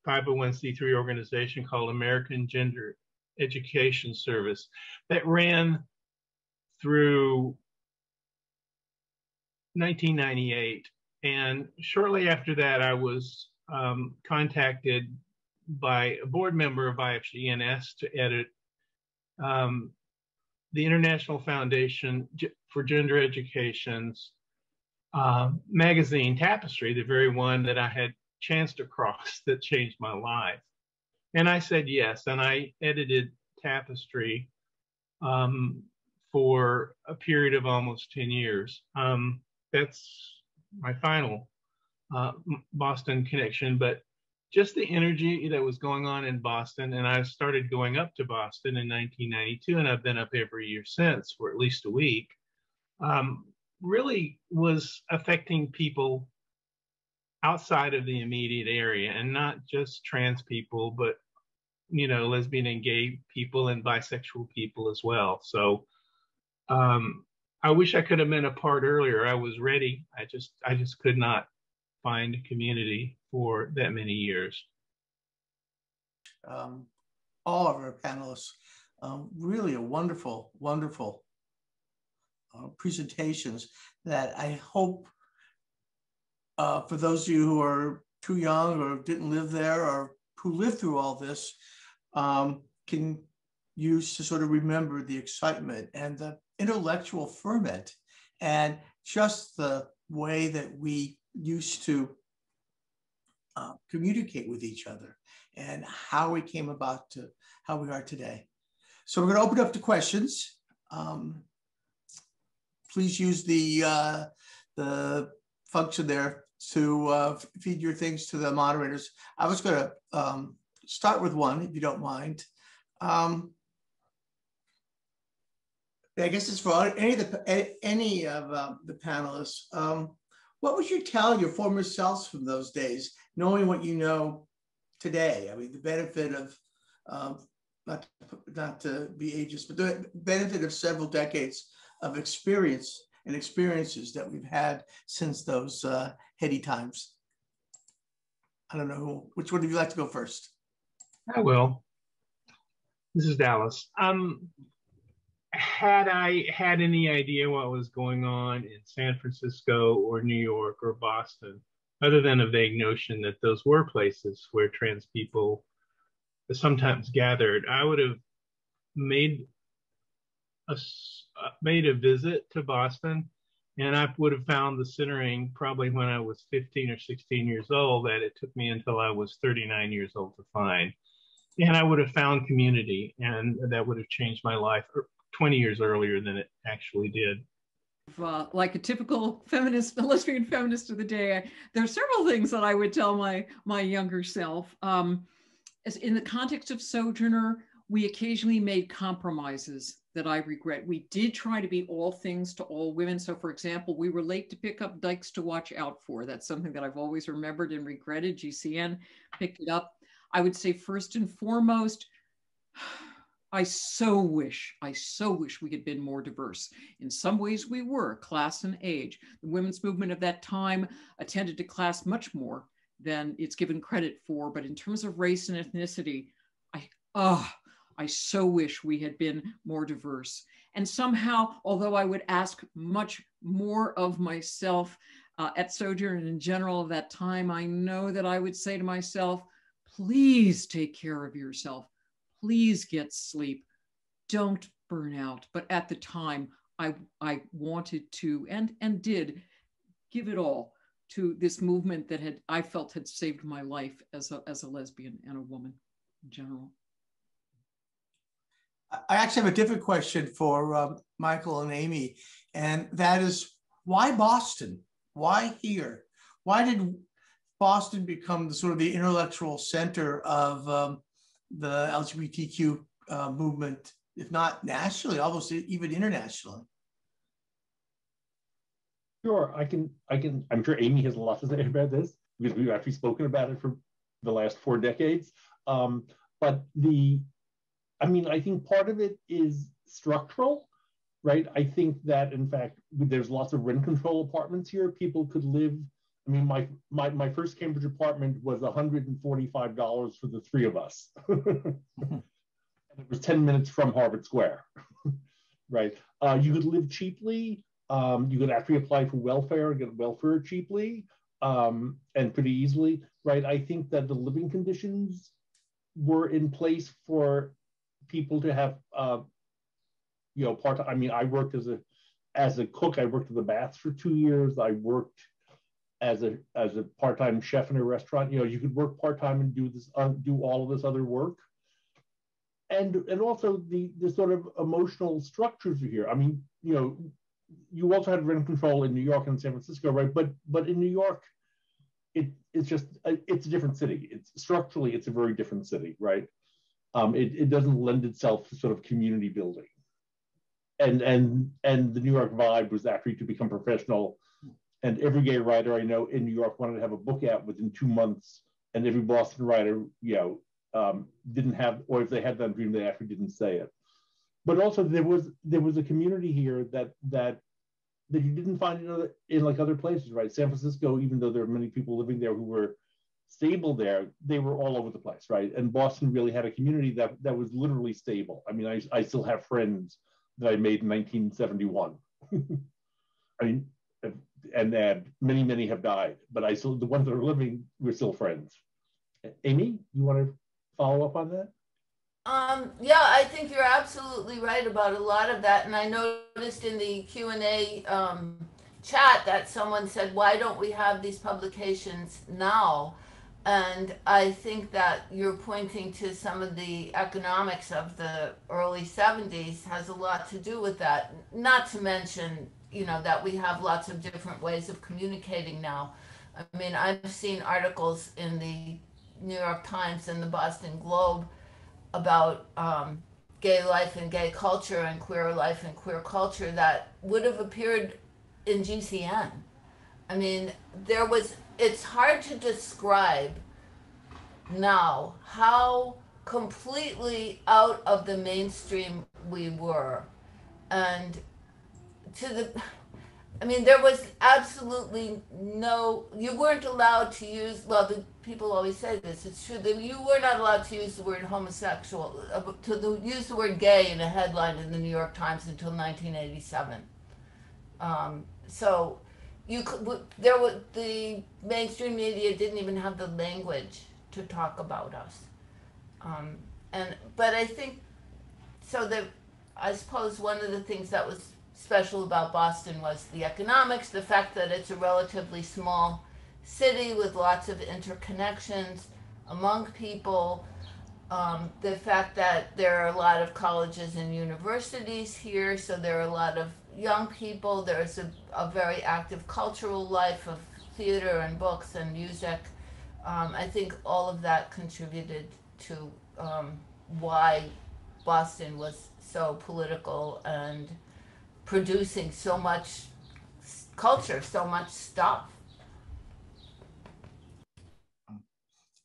501c3 organization called American Gender Education Service that ran through 1998. And shortly after that, I was um, contacted by a board member of IFGNS to edit um, the International Foundation for Gender Education's uh, magazine Tapestry, the very one that I had chanced across that changed my life. And I said yes, and I edited Tapestry um, for a period of almost 10 years. Um, that's my final uh, Boston connection, but just the energy that was going on in Boston. And I started going up to Boston in 1992, and I've been up every year since for at least a week. Um, really was affecting people outside of the immediate area and not just trans people, but you know, lesbian and gay people and bisexual people as well. So um, I wish I could have been a part earlier. I was ready. I just I just could not find community for that many years.
Um, all of our panelists, um, really a wonderful, wonderful uh, presentations that I hope uh, for those of you who are too young or didn't live there or who lived through all this um, can use to sort of remember the excitement and the intellectual ferment and just the way that we used to uh, communicate with each other and how we came about to how we are today. So we're going to open up to questions. Um, please use the uh, the function there to uh, feed your things to the moderators. I was going to um, start with one, if you don't mind. Um, I guess it's for any of the any of um, the panelists. Um, what would you tell your former selves from those days, knowing what you know today? I mean, the benefit of um, not not to be ageist, but the benefit of several decades of experience and experiences that we've had since those uh, heady times. I don't know who, which one of you like to go first?
I will. This is Dallas. Um, had I had any idea what was going on in San Francisco or New York or Boston, other than a vague notion that those were places where trans people sometimes gathered, I would have made a made a visit to Boston, and I would have found the centering probably when I was 15 or 16 years old that it took me until I was 39 years old to find. And I would have found community, and that would have changed my life 20 years earlier than it actually did.
Uh, like a typical feminist, lesbian feminist of the day, I, there are several things that I would tell my my younger self. Um, as in the context of Sojourner, we occasionally made compromises that I regret. We did try to be all things to all women. So, for example, we were late to pick up Dykes to watch out for. That's something that I've always remembered and regretted. GCN picked it up. I would say, first and foremost, I so wish, I so wish we had been more diverse. In some ways, we were, class and age. The women's movement of that time attended to class much more than it's given credit for. But in terms of race and ethnicity, I, oh, I so wish we had been more diverse. And somehow, although I would ask much more of myself uh, at Sojourn and in general of that time, I know that I would say to myself, please take care of yourself please get sleep. Don't burn out. But at the time, I, I wanted to and, and did give it all to this movement that had I felt had saved my life as a, as a lesbian and a woman in general.
I actually have a different question for um, Michael and Amy, and that is why Boston? Why here? Why did Boston become the sort of the intellectual center of um, the LGBTQ uh, movement, if not nationally, almost even internationally?
Sure, I can. I can. I'm sure Amy has a lot to say about this because we've actually spoken about it for the last four decades. Um, but the, I mean, I think part of it is structural, right? I think that in fact there's lots of rent control apartments here. People could live I mean, my, my, my first Cambridge apartment was $145 for the three of us. and it was 10 minutes from Harvard Square, right? Uh, you could live cheaply. Um, you could actually apply for welfare and get welfare cheaply um, and pretty easily, right? I think that the living conditions were in place for people to have, uh, you know, part. Time I mean, I worked as a as a cook. I worked at the baths for two years. I worked as a as a part-time chef in a restaurant you know you could work part-time and do this uh, do all of this other work and and also the the sort of emotional structures are here i mean you know you also had rent control in new york and san francisco right but but in new york it it's just it's a different city it's structurally it's a very different city right um, it, it doesn't lend itself to sort of community building and and and the new york vibe was actually to become professional and every gay writer I know in New York wanted to have a book out within two months, and every Boston writer, you know, um, didn't have, or if they had that dream, they actually didn't say it. But also, there was there was a community here that that that you didn't find in, other, in like other places, right? San Francisco, even though there are many people living there who were stable there, they were all over the place, right? And Boston really had a community that that was literally stable. I mean, I, I still have friends that I made in 1971. I mean, and and many many have died, but I still the ones that are living we're still friends. Amy, you want to follow up on that?
Um, yeah, I think you're absolutely right about a lot of that, and I noticed in the Q and A um, chat that someone said, "Why don't we have these publications now?" And I think that you're pointing to some of the economics of the early 70s has a lot to do with that. Not to mention, you know, that we have lots of different ways of communicating now. I mean, I've seen articles in the New York Times and the Boston Globe about um, gay life and gay culture and queer life and queer culture that would have appeared in GCN. I mean, there was, it's hard to describe now how completely out of the mainstream we were. And to the, I mean, there was absolutely no, you weren't allowed to use, well, the people always say this, it's true, that you were not allowed to use the word homosexual, uh, to the, use the word gay in a headline in the New York Times until 1987. Um, so you could, there was, the mainstream media didn't even have the language to talk about us. Um, and, but I think, so that, I suppose one of the things that was special about Boston was the economics, the fact that it's a relatively small city with lots of interconnections among people, um, the fact that there are a lot of colleges and universities here, so there are a lot of young people. There's a, a very active cultural life of theater and books and music. Um, I think all of that contributed to um, why Boston was so political and producing so much culture, so much stuff.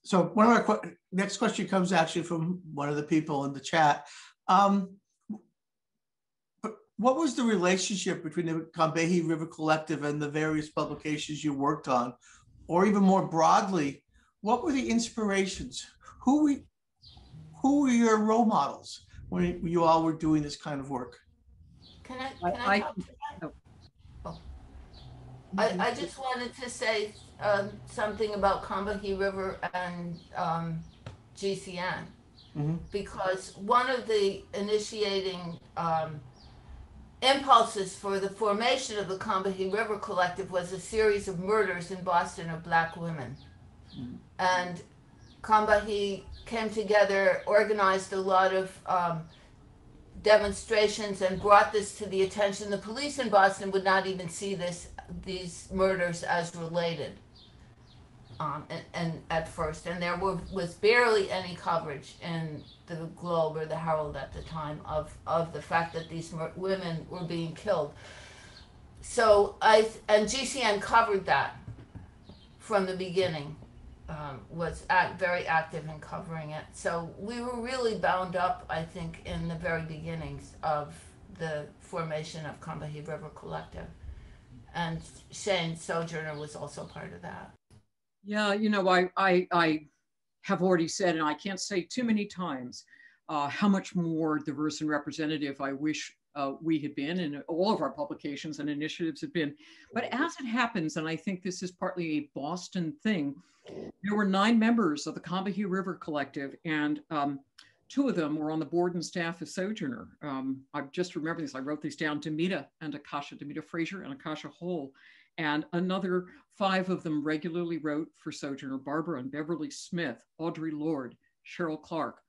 So one of our next question comes actually from one of the people in the chat. Um, what was the relationship between the Combahee River Collective and the various publications you worked on? Or even more broadly, what were the inspirations? Who were, who were your role models when you all were doing this kind of work?
Can I, can I, I, oh. oh. I, I just wanted to say um, something about Combahee River and um, GCN. Mm -hmm. Because one of the initiating um, impulses for the formation of the Combahee River Collective was a series of murders in Boston of black women. Mm -hmm. And Combahee came together, organized a lot of um, demonstrations and brought this to the attention. The police in Boston would not even see this these murders as related. Um, and, and, at first, and there were, was barely any coverage in the Globe or the Herald at the time of, of the fact that these women were being killed. So I and GCN covered that from the beginning um, was very active in covering it. So we were really bound up, I think, in the very beginnings of the formation of Combahee River Collective. And Shane Sojourner was also part of that.
Yeah, you know, I, I, I have already said, and I can't say too many times, uh, how much more diverse and representative I wish uh, we had been and all of our publications and initiatives have been. But as it happens, and I think this is partly a Boston thing, there were nine members of the Combahee River Collective, and um, two of them were on the board and staff of Sojourner. Um, I just remember this. I wrote these down, Demita and Akasha, Demita Frazier and Akasha Hull. And another five of them regularly wrote for Sojourner, Barbara and Beverly Smith, Audre Lorde, Cheryl Clarke,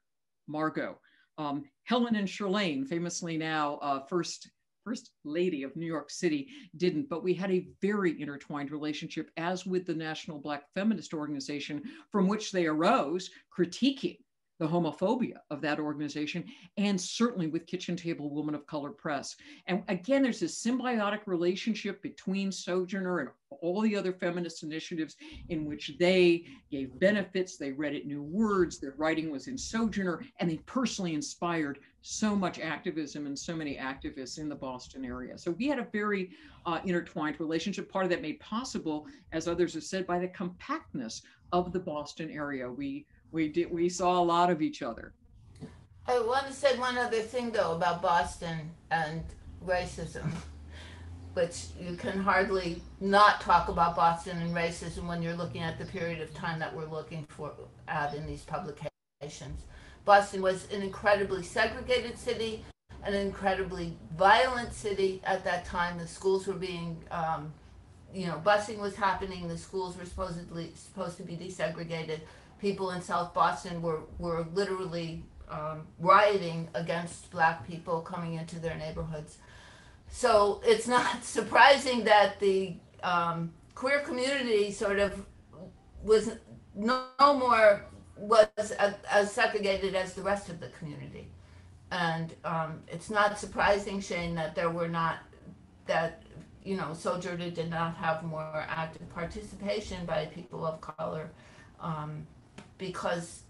Margot. Um, Helen and Chirlane, famously now uh, first first lady of New York City, didn't, but we had a very intertwined relationship, as with the National Black Feminist Organization, from which they arose, critiquing the homophobia of that organization, and certainly with Kitchen Table Woman of Color Press. And again, there's this symbiotic relationship between Sojourner and all the other feminist initiatives in which they gave benefits, they read it new words, their writing was in Sojourner, and they personally inspired so much activism and so many activists in the Boston area. So we had a very uh, intertwined relationship. Part of that made possible, as others have said, by the compactness of the Boston area. We we did we saw a lot of each other.
I want to say one other thing though about Boston and racism, which you can hardly not talk about Boston and racism when you're looking at the period of time that we're looking for at in these publications. Boston was an incredibly segregated city, an incredibly violent city at that time. The schools were being um, you know, busing was happening. The schools were supposedly supposed to be desegregated. People in South Boston were were literally um, rioting against black people coming into their neighborhoods. So it's not surprising that the um, queer community sort of was no, no more was as, as, segregated as the rest of the community. And um, it's not surprising, Shane, that there were not that you know Sojourner did not have more active participation by people of color um, because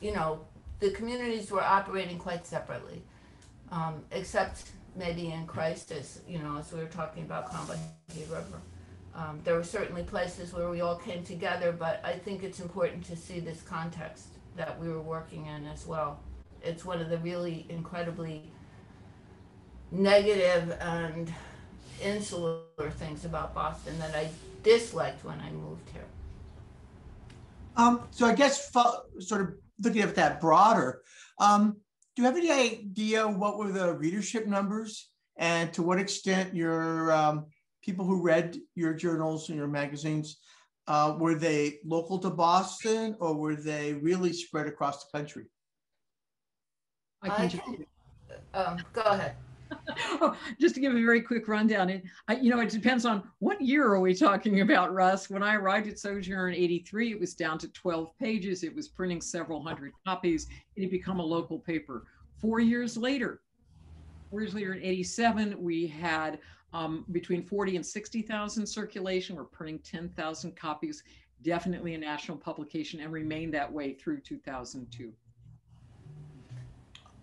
you know the communities were operating quite separately, um, except maybe in Christ, as you know, as we were talking about Combahee River. Um, there were certainly places where we all came together, but I think it's important to see this context that we were working in as well. It's one of the really incredibly negative and insular things about Boston that I disliked when I moved here.
Um, so I guess sort of looking at that broader, um, do you have any idea what were the readership numbers and to what extent your um, people who read your journals and your magazines uh, were they local to Boston or were they really spread across the country?
I can, I can um, go ahead.
Oh, just to give a very quick rundown, it, I, you know, it depends on what year are we talking about, Russ. When I arrived at Sojourner in 83, it was down to 12 pages. It was printing several hundred copies. It had become a local paper. Four years later, four years later in 87, we had um, between 40 and 60,000 circulation. We're printing 10,000 copies, definitely a national publication and remained that way through 2002.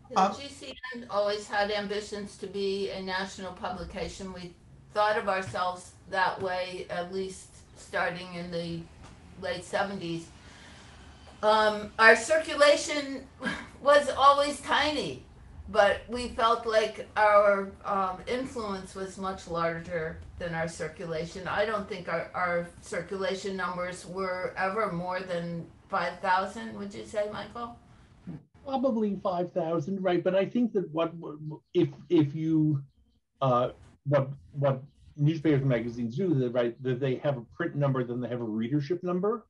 The uh, GCN always had ambitions to be a national publication. We thought of ourselves that way, at least starting in the late 70s. Um, our circulation was always tiny, but we felt like our um, influence was much larger than our circulation. I don't think our, our circulation numbers were ever more than 5,000, would you say, Michael?
Probably 5,000, right? But I think that what if if you uh, what what newspapers and magazines do, that right, that they have a print number, then they have a readership number.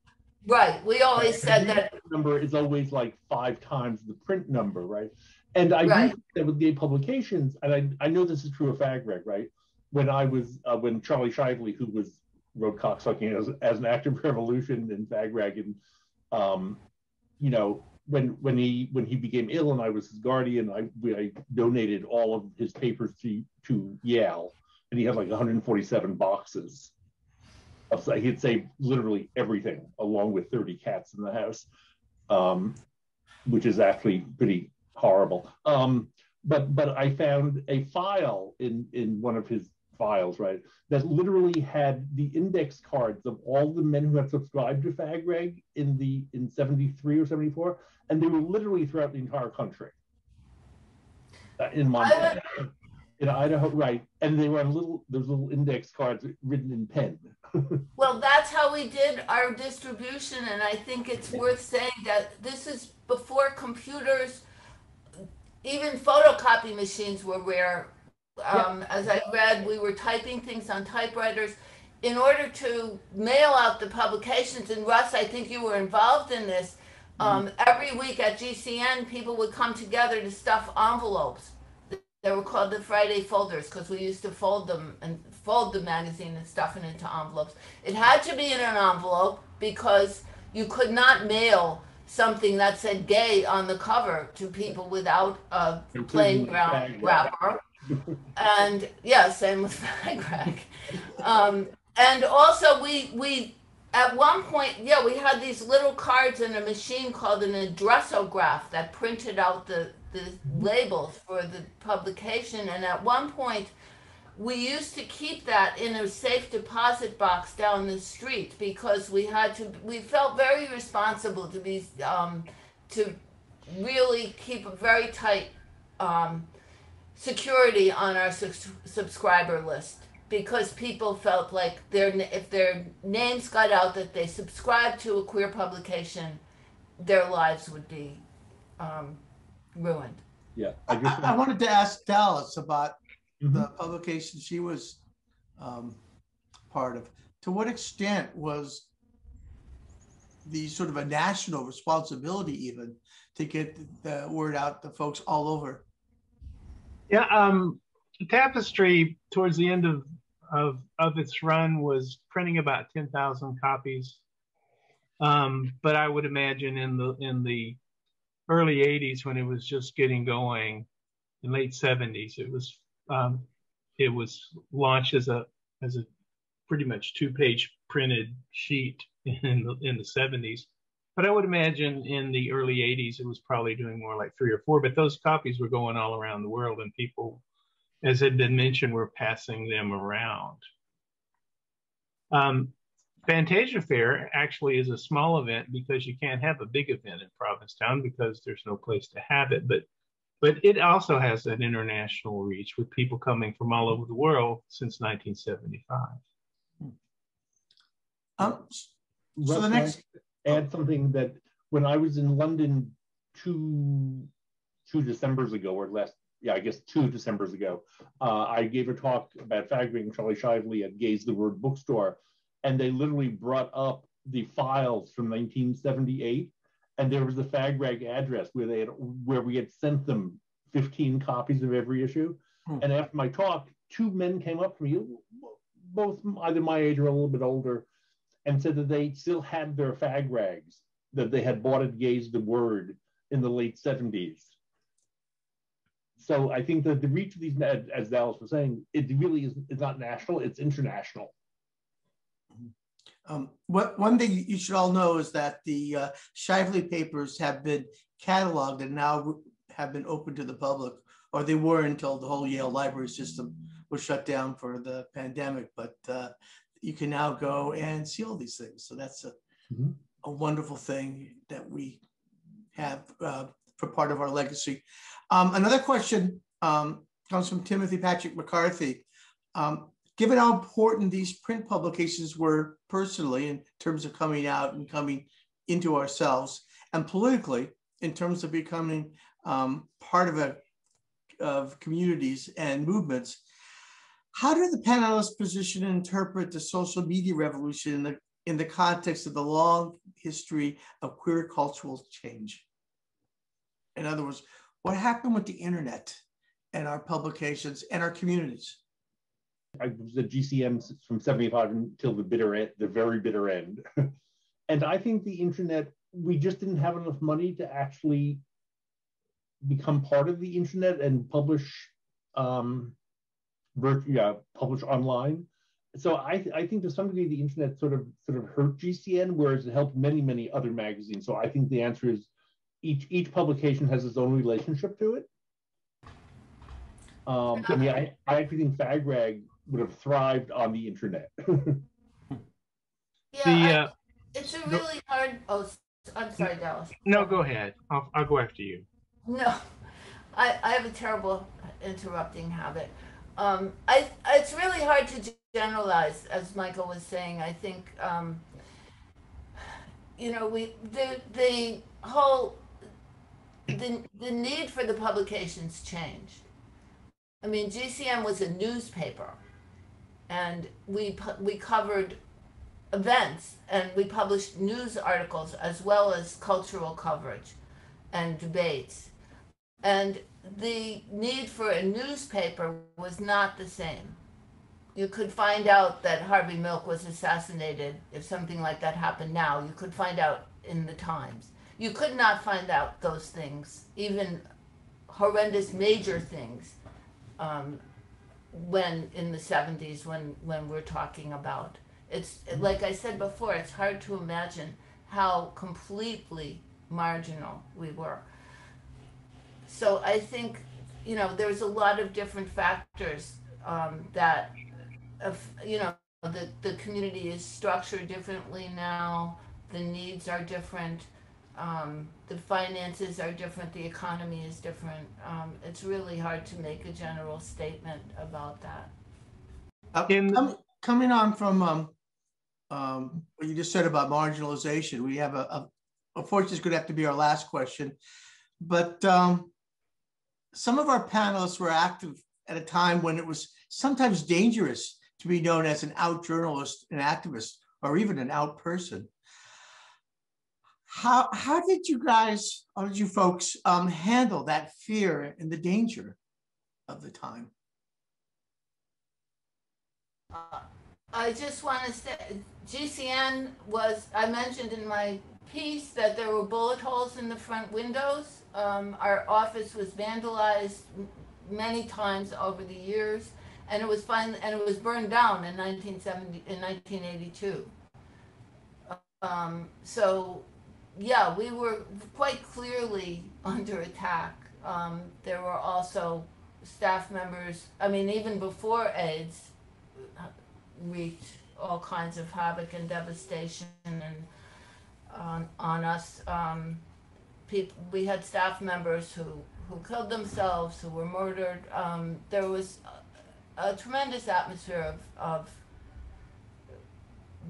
Right. We always said that
number is always like five times the print number, right? And I right. do that with gay publications, and I, I know this is true of FAGRAG, right? When I was uh, when Charlie Shively, who was wrote cocksucking as, as an active revolution in FAGRAG, and um, you know, when when he when he became ill and I was his guardian, I I donated all of his papers to to Yale, and he had like 147 boxes. Of, he'd say literally everything, along with 30 cats in the house, um, which is actually pretty horrible. Um, but but I found a file in in one of his files, right, that literally had the index cards of all the men who had subscribed to FAGRAG in the in 73 or 74, and they were literally throughout the entire country. Uh, in Montana, in Idaho, right? And they were on little those little index cards written in pen.
well, that's how we did our distribution, and I think it's worth saying that this is before computers. Even photocopy machines were rare um, as I read, we were typing things on typewriters in order to mail out the publications. And Russ, I think you were involved in this. Um, mm-hmm. every week at GCN, people would come together to stuff envelopes. They were called the Friday folders because we used to fold them and fold the magazine and stuff it into envelopes. It had to be in an envelope because you could not mail something that said gay on the cover to people without a plain brown wrapper and yeah, same with FAGRAG. Um, and also, we we at one point, yeah, we had these little cards in a machine called an addressograph that printed out the the labels for the publication. And at one point, we used to keep that in a safe deposit box down the street because we had to. We felt very responsible to be um, to really keep a very tight. Um, security on our su- subscriber list because people felt like their if their names got out that they subscribed to a queer publication, their lives would be um, ruined.
Yeah,
I, I, I, wanted to ask Dallas about mm-hmm. the publication she was um, part of. To what extent was the sort of a national responsibility even to get the word out to folks all over?
Yeah, um, Tapestry towards the end of, of, of its run was printing about 10,000 copies. Um, but I would imagine in the in the early 80s when it was just getting going, in late 70s, it was um, it was launched as a as a pretty much two page printed sheet in the in the 70s. But I would imagine in the early 80s it was probably doing more like three or four. But those copies were going all around the world, and people, as had been mentioned, were passing them around. Um, Fantasia Fair actually is a small event because you can't have a big event in Provincetown because there's no place to have it. But but it also has an international reach with people coming from all over the world since 1975. Um,
so the next add something that when I was in London two two December's ago, or last yeah, I guess two December's ago, uh, I gave a talk about fagbreaking Charlie Shively at Gay's the Word bookstore, and they literally brought up the files from 1978, and there was the fag rag address where they had where we had sent them 15 copies of every issue. Hmm. And after my talk, two men came up to me, both either my age or a little bit older, and said that they still had their fag rags that they had bought at Gay's the Word in the late 70s. So I think that the reach of these, as Dallas was saying, it really is, is not national, it's international.
Um, what, one thing you should all know is that the uh, Shively papers have been cataloged and now have been open to the public, or they were until the whole Yale library system was shut down for the pandemic. But uh, you can now go and see all these things. So that's a, mm-hmm. a wonderful thing that we have uh, for part of our legacy. Um, another question um, comes from Timothy Patrick McCarthy. Um, given how important these print publications were personally in terms of coming out and coming into ourselves, and politically in terms of becoming um, part of a of communities and movements, how do the panelists position and interpret the social media revolution in the, in the context of the long history of queer cultural change? In other words, what happened with the internet and our publications and our communities?
I was at GCN from 75 until the bitter end, the very bitter end. and I think the internet, we just didn't have enough money to actually become part of the internet and publish um, yeah, publish online. So I, th- I think to some degree the internet sort of sort of hurt GCN, whereas it helped many many other magazines. So I think the answer is each each publication has its own relationship to it. Um, I mean, I, I actually think FagRag would have thrived on the internet.
yeah, the, uh, I, it's a really hard. Oh, I'm sorry, Dallas.
No, go ahead. I'll, I'll go after you.
No, I, I have a terrible interrupting habit. Um, I, it's really hard to generalize, as Michael was saying. I think, um, you know, we the the whole the the need for the publications changed. I mean, GCN was a newspaper, and we we covered events and we published news articles as well as cultural coverage and debates. And the need for a newspaper was not the same. You could find out that Harvey Milk was assassinated if something like that happened now. You could find out in the Times. You could not find out those things, even horrendous major things, um, when in the 70s when, when we're talking about. It's like I said before, it's hard to imagine how completely marginal we were so I think, you know, there's a lot of different factors um, that, of, you know, the, the community is structured differently now, the needs are different, um, the finances are different, the economy is different. Um, it's really hard to make a general statement about that.
Uh, com- coming on from um, um, what you just said about marginalization, we have a, a unfortunately, it's going to have to be our last question. But um, some of our panelists were active at a time when it was sometimes dangerous to be known as an out journalist, an activist, or even an out person. How, how did you guys, how did you folks um, handle that fear and the danger of the time?
Uh, I just want to say, GCN was, I mentioned in my piece that there were bullet holes in the front windows. Um, our office was vandalized many times over the years, and it was finally, and it was burned down in 1970, in 1982. Um, so, yeah, we were quite clearly under attack. Um, there were also staff members, I mean, even before AIDS wreaked all kinds of havoc and devastation and on, on us. Um, people, we had staff members who, who killed themselves, who were murdered. Um, there was a, a, tremendous atmosphere of, of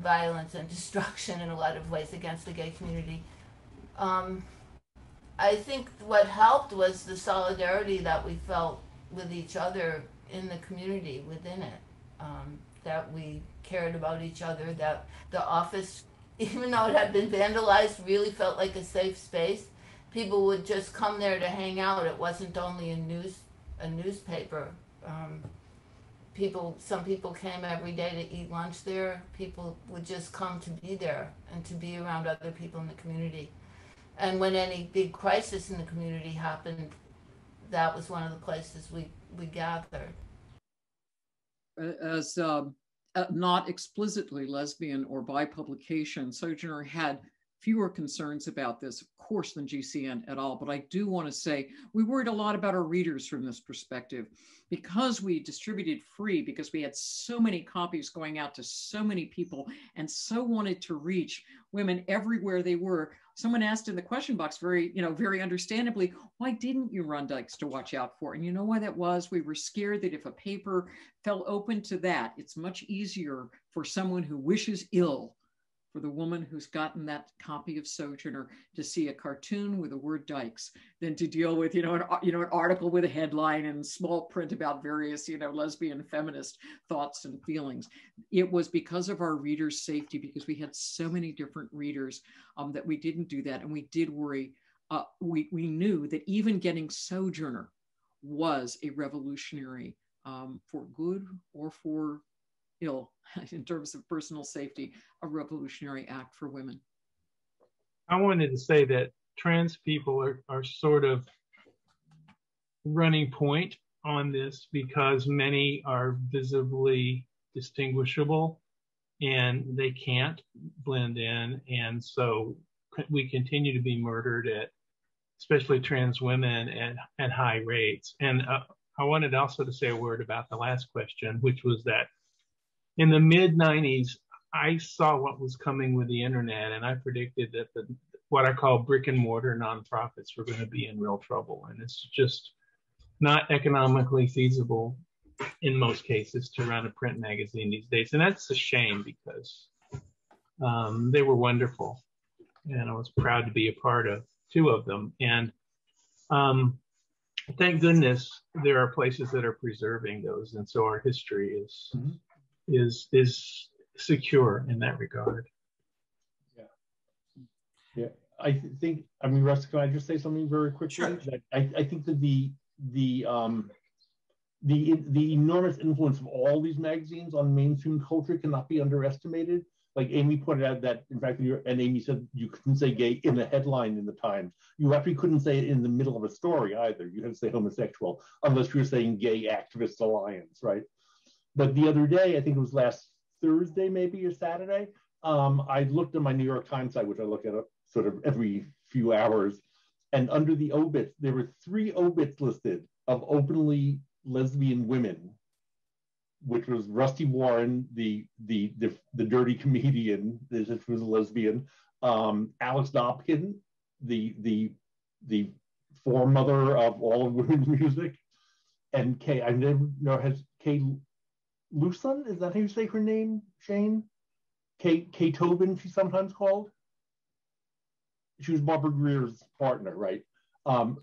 violence and destruction in a lot of ways against the gay community. Um, I think what helped was the solidarity that we felt with each other in the community within it. Um, that we cared about each other, that the office even though it had been vandalized, really felt like a safe space. People would just come there to hang out. It wasn't only a news a newspaper. Um, people, some people came every day to eat lunch there. People would just come to be there and to be around other people in the community. And when any big crisis in the community happened, that was one of the places we we gathered.
As um, uh, not explicitly lesbian or bi publication, Sojourner had fewer concerns about this, course, than GCN at all. But I do want to say we worried a lot about our readers from this perspective because we distributed free, because we had so many copies going out to so many people and so wanted to reach women everywhere they were. Someone asked in the question box very, you know, very understandably, why didn't you run dykes to watch out for? And you know why that was? We were scared that if a paper fell open to that, it's much easier for someone who wishes ill for the woman who's gotten that copy of Sojourner to see a cartoon with the word dykes than to deal with, you know, an, you know, an article with a headline and small print about various, you know, lesbian feminist thoughts and feelings. It was because of our readers' safety, because we had so many different readers um, that we didn't do that. And we did worry, uh, we, we knew that even getting Sojourner was a revolutionary um, for good or for ill in terms of personal safety, a revolutionary act for women.
I wanted to say that trans people are, are sort of running point on this because many are visibly distinguishable and they can't blend in. And so we continue to be murdered at, especially trans women at, at high rates. And uh, I wanted also to say a word about the last question, which was that in the mid 90s, I saw what was coming with the internet, and I predicted that the what I call brick and mortar nonprofits were going to be in real trouble, and it's just not economically feasible in most cases to run a print magazine these days, and that's a shame because um, they were wonderful, and I was proud to be a part of two of them, and um, thank goodness there are places that are preserving those, and so our history is. Mm-hmm is is secure in that regard.
Yeah. Yeah. I think I mean Russ, can I just say something very quickly?
Sure.
I, I think that the the um the the enormous influence of all these magazines on mainstream culture cannot be underestimated. Like Amy pointed out that in fact and Amy said you couldn't say gay in the headline in the Times. You actually couldn't say it in the middle of a story either. You had to say homosexual unless you were saying gay Activists alliance, right? But the other day, I think it was last Thursday, maybe or Saturday, um, I looked at my New York Times site, which I look at sort of every few hours, and under the obits, there were three obits listed of openly lesbian women, which was Rusty Warren, the the the, the dirty comedian, that was a lesbian, um, Alix Dobkin, the the the foremother of all of women's music, and Kay. I never know has Kay Lucen, is that how you say her name, Shane? Kate, Kate Tobin, she's sometimes called. She was Barbara Greer's partner, right? Um,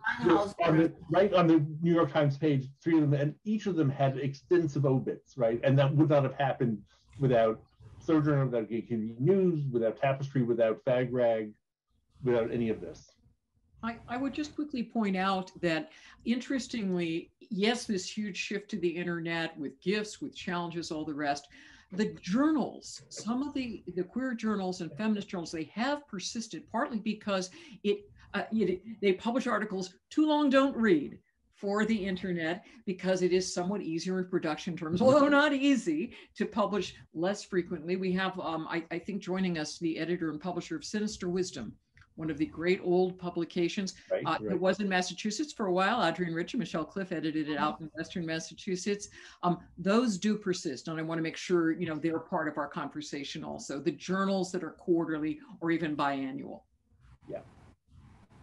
on the, right on the New York Times page, three of them, and each of them had extensive obits, right? And that would not have happened without Sojourner, without Gay Community News, without Tapestry, without Fag Rag, without any of this.
I, I would just quickly point out that interestingly, yes, this huge shift to the internet with gifts, with challenges, all the rest, the journals, some of the, the queer journals and feminist journals, they have persisted partly because it, uh, it they publish articles too long don't read for the internet because it is somewhat easier in production terms, although not easy to publish less frequently. We have, um, I, I think, joining us, the editor and publisher of Sinister Wisdom, one of the great old publications. Right, uh, right. It was in Massachusetts for a while. Adrienne Rich and Michelle Cliff edited it out in Western Massachusetts. Um, those do persist, and I want to make sure you know they're part of our conversation also. The journals that are quarterly or even biannual.
Yeah.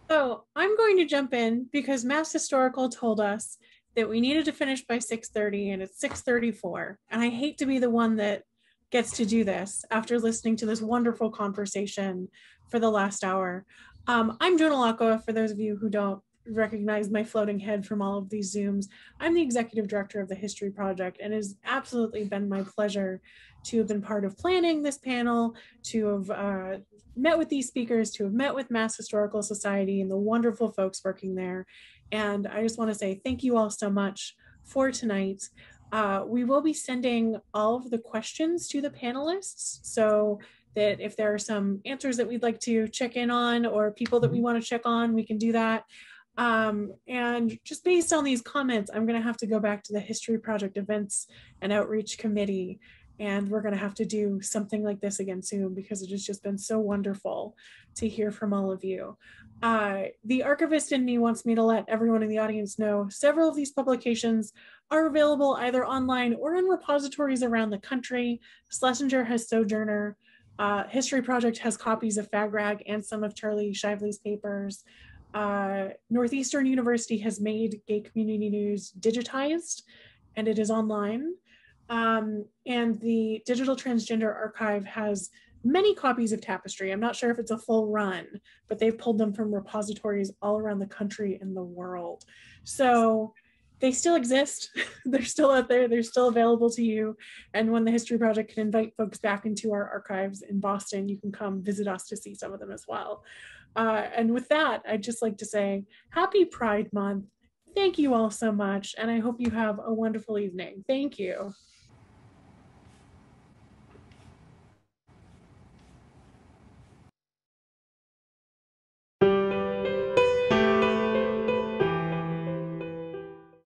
So I'm going to jump in because Mass Historical told us that we needed to finish by 6:30, and it's 6:34. And I hate to be the one that gets to do this after listening to this wonderful conversation for the last hour. Um, I'm Joan Ilacqua, for those of you who don't recognize my floating head from all of these Zooms. I'm the executive director of the History Project, and it has absolutely been my pleasure to have been part of planning this panel, to have uh, met with these speakers, to have met with Mass Historical Society and the wonderful folks working there. And I just want to say thank you all so much for tonight. Uh, we will be sending all of the questions to the panelists. So that if there are some answers that we'd like to check in on or people that we mm-hmm. want to check on, we can do that. Um, and just based on these comments, I'm going to have to go back to the History Project Events and Outreach Committee. And we're going to have to do something like this again soon because it has just been so wonderful to hear from all of you. Uh, the archivist in me wants me to let everyone in the audience know several of these publications are available either online or in repositories around the country. Schlesinger has Sojourner. Uh, History Project has copies of FAGRAG and some of Charlie Shively's papers. Uh, Northeastern University has made Gay Community News digitized and it is online. Um, and the Digital Transgender Archive has many copies of Tapestry. I'm not sure if it's a full run, but they've pulled them from repositories all around the country and the world. So they still exist. They're still out there. They're still available to you. And when the History Project can invite folks back into our archives in Boston, you can come visit us to see some of them as well. Uh, and with that, I'd just like to say happy Pride Month. Thank you all so much. And I hope you have a wonderful evening. Thank you.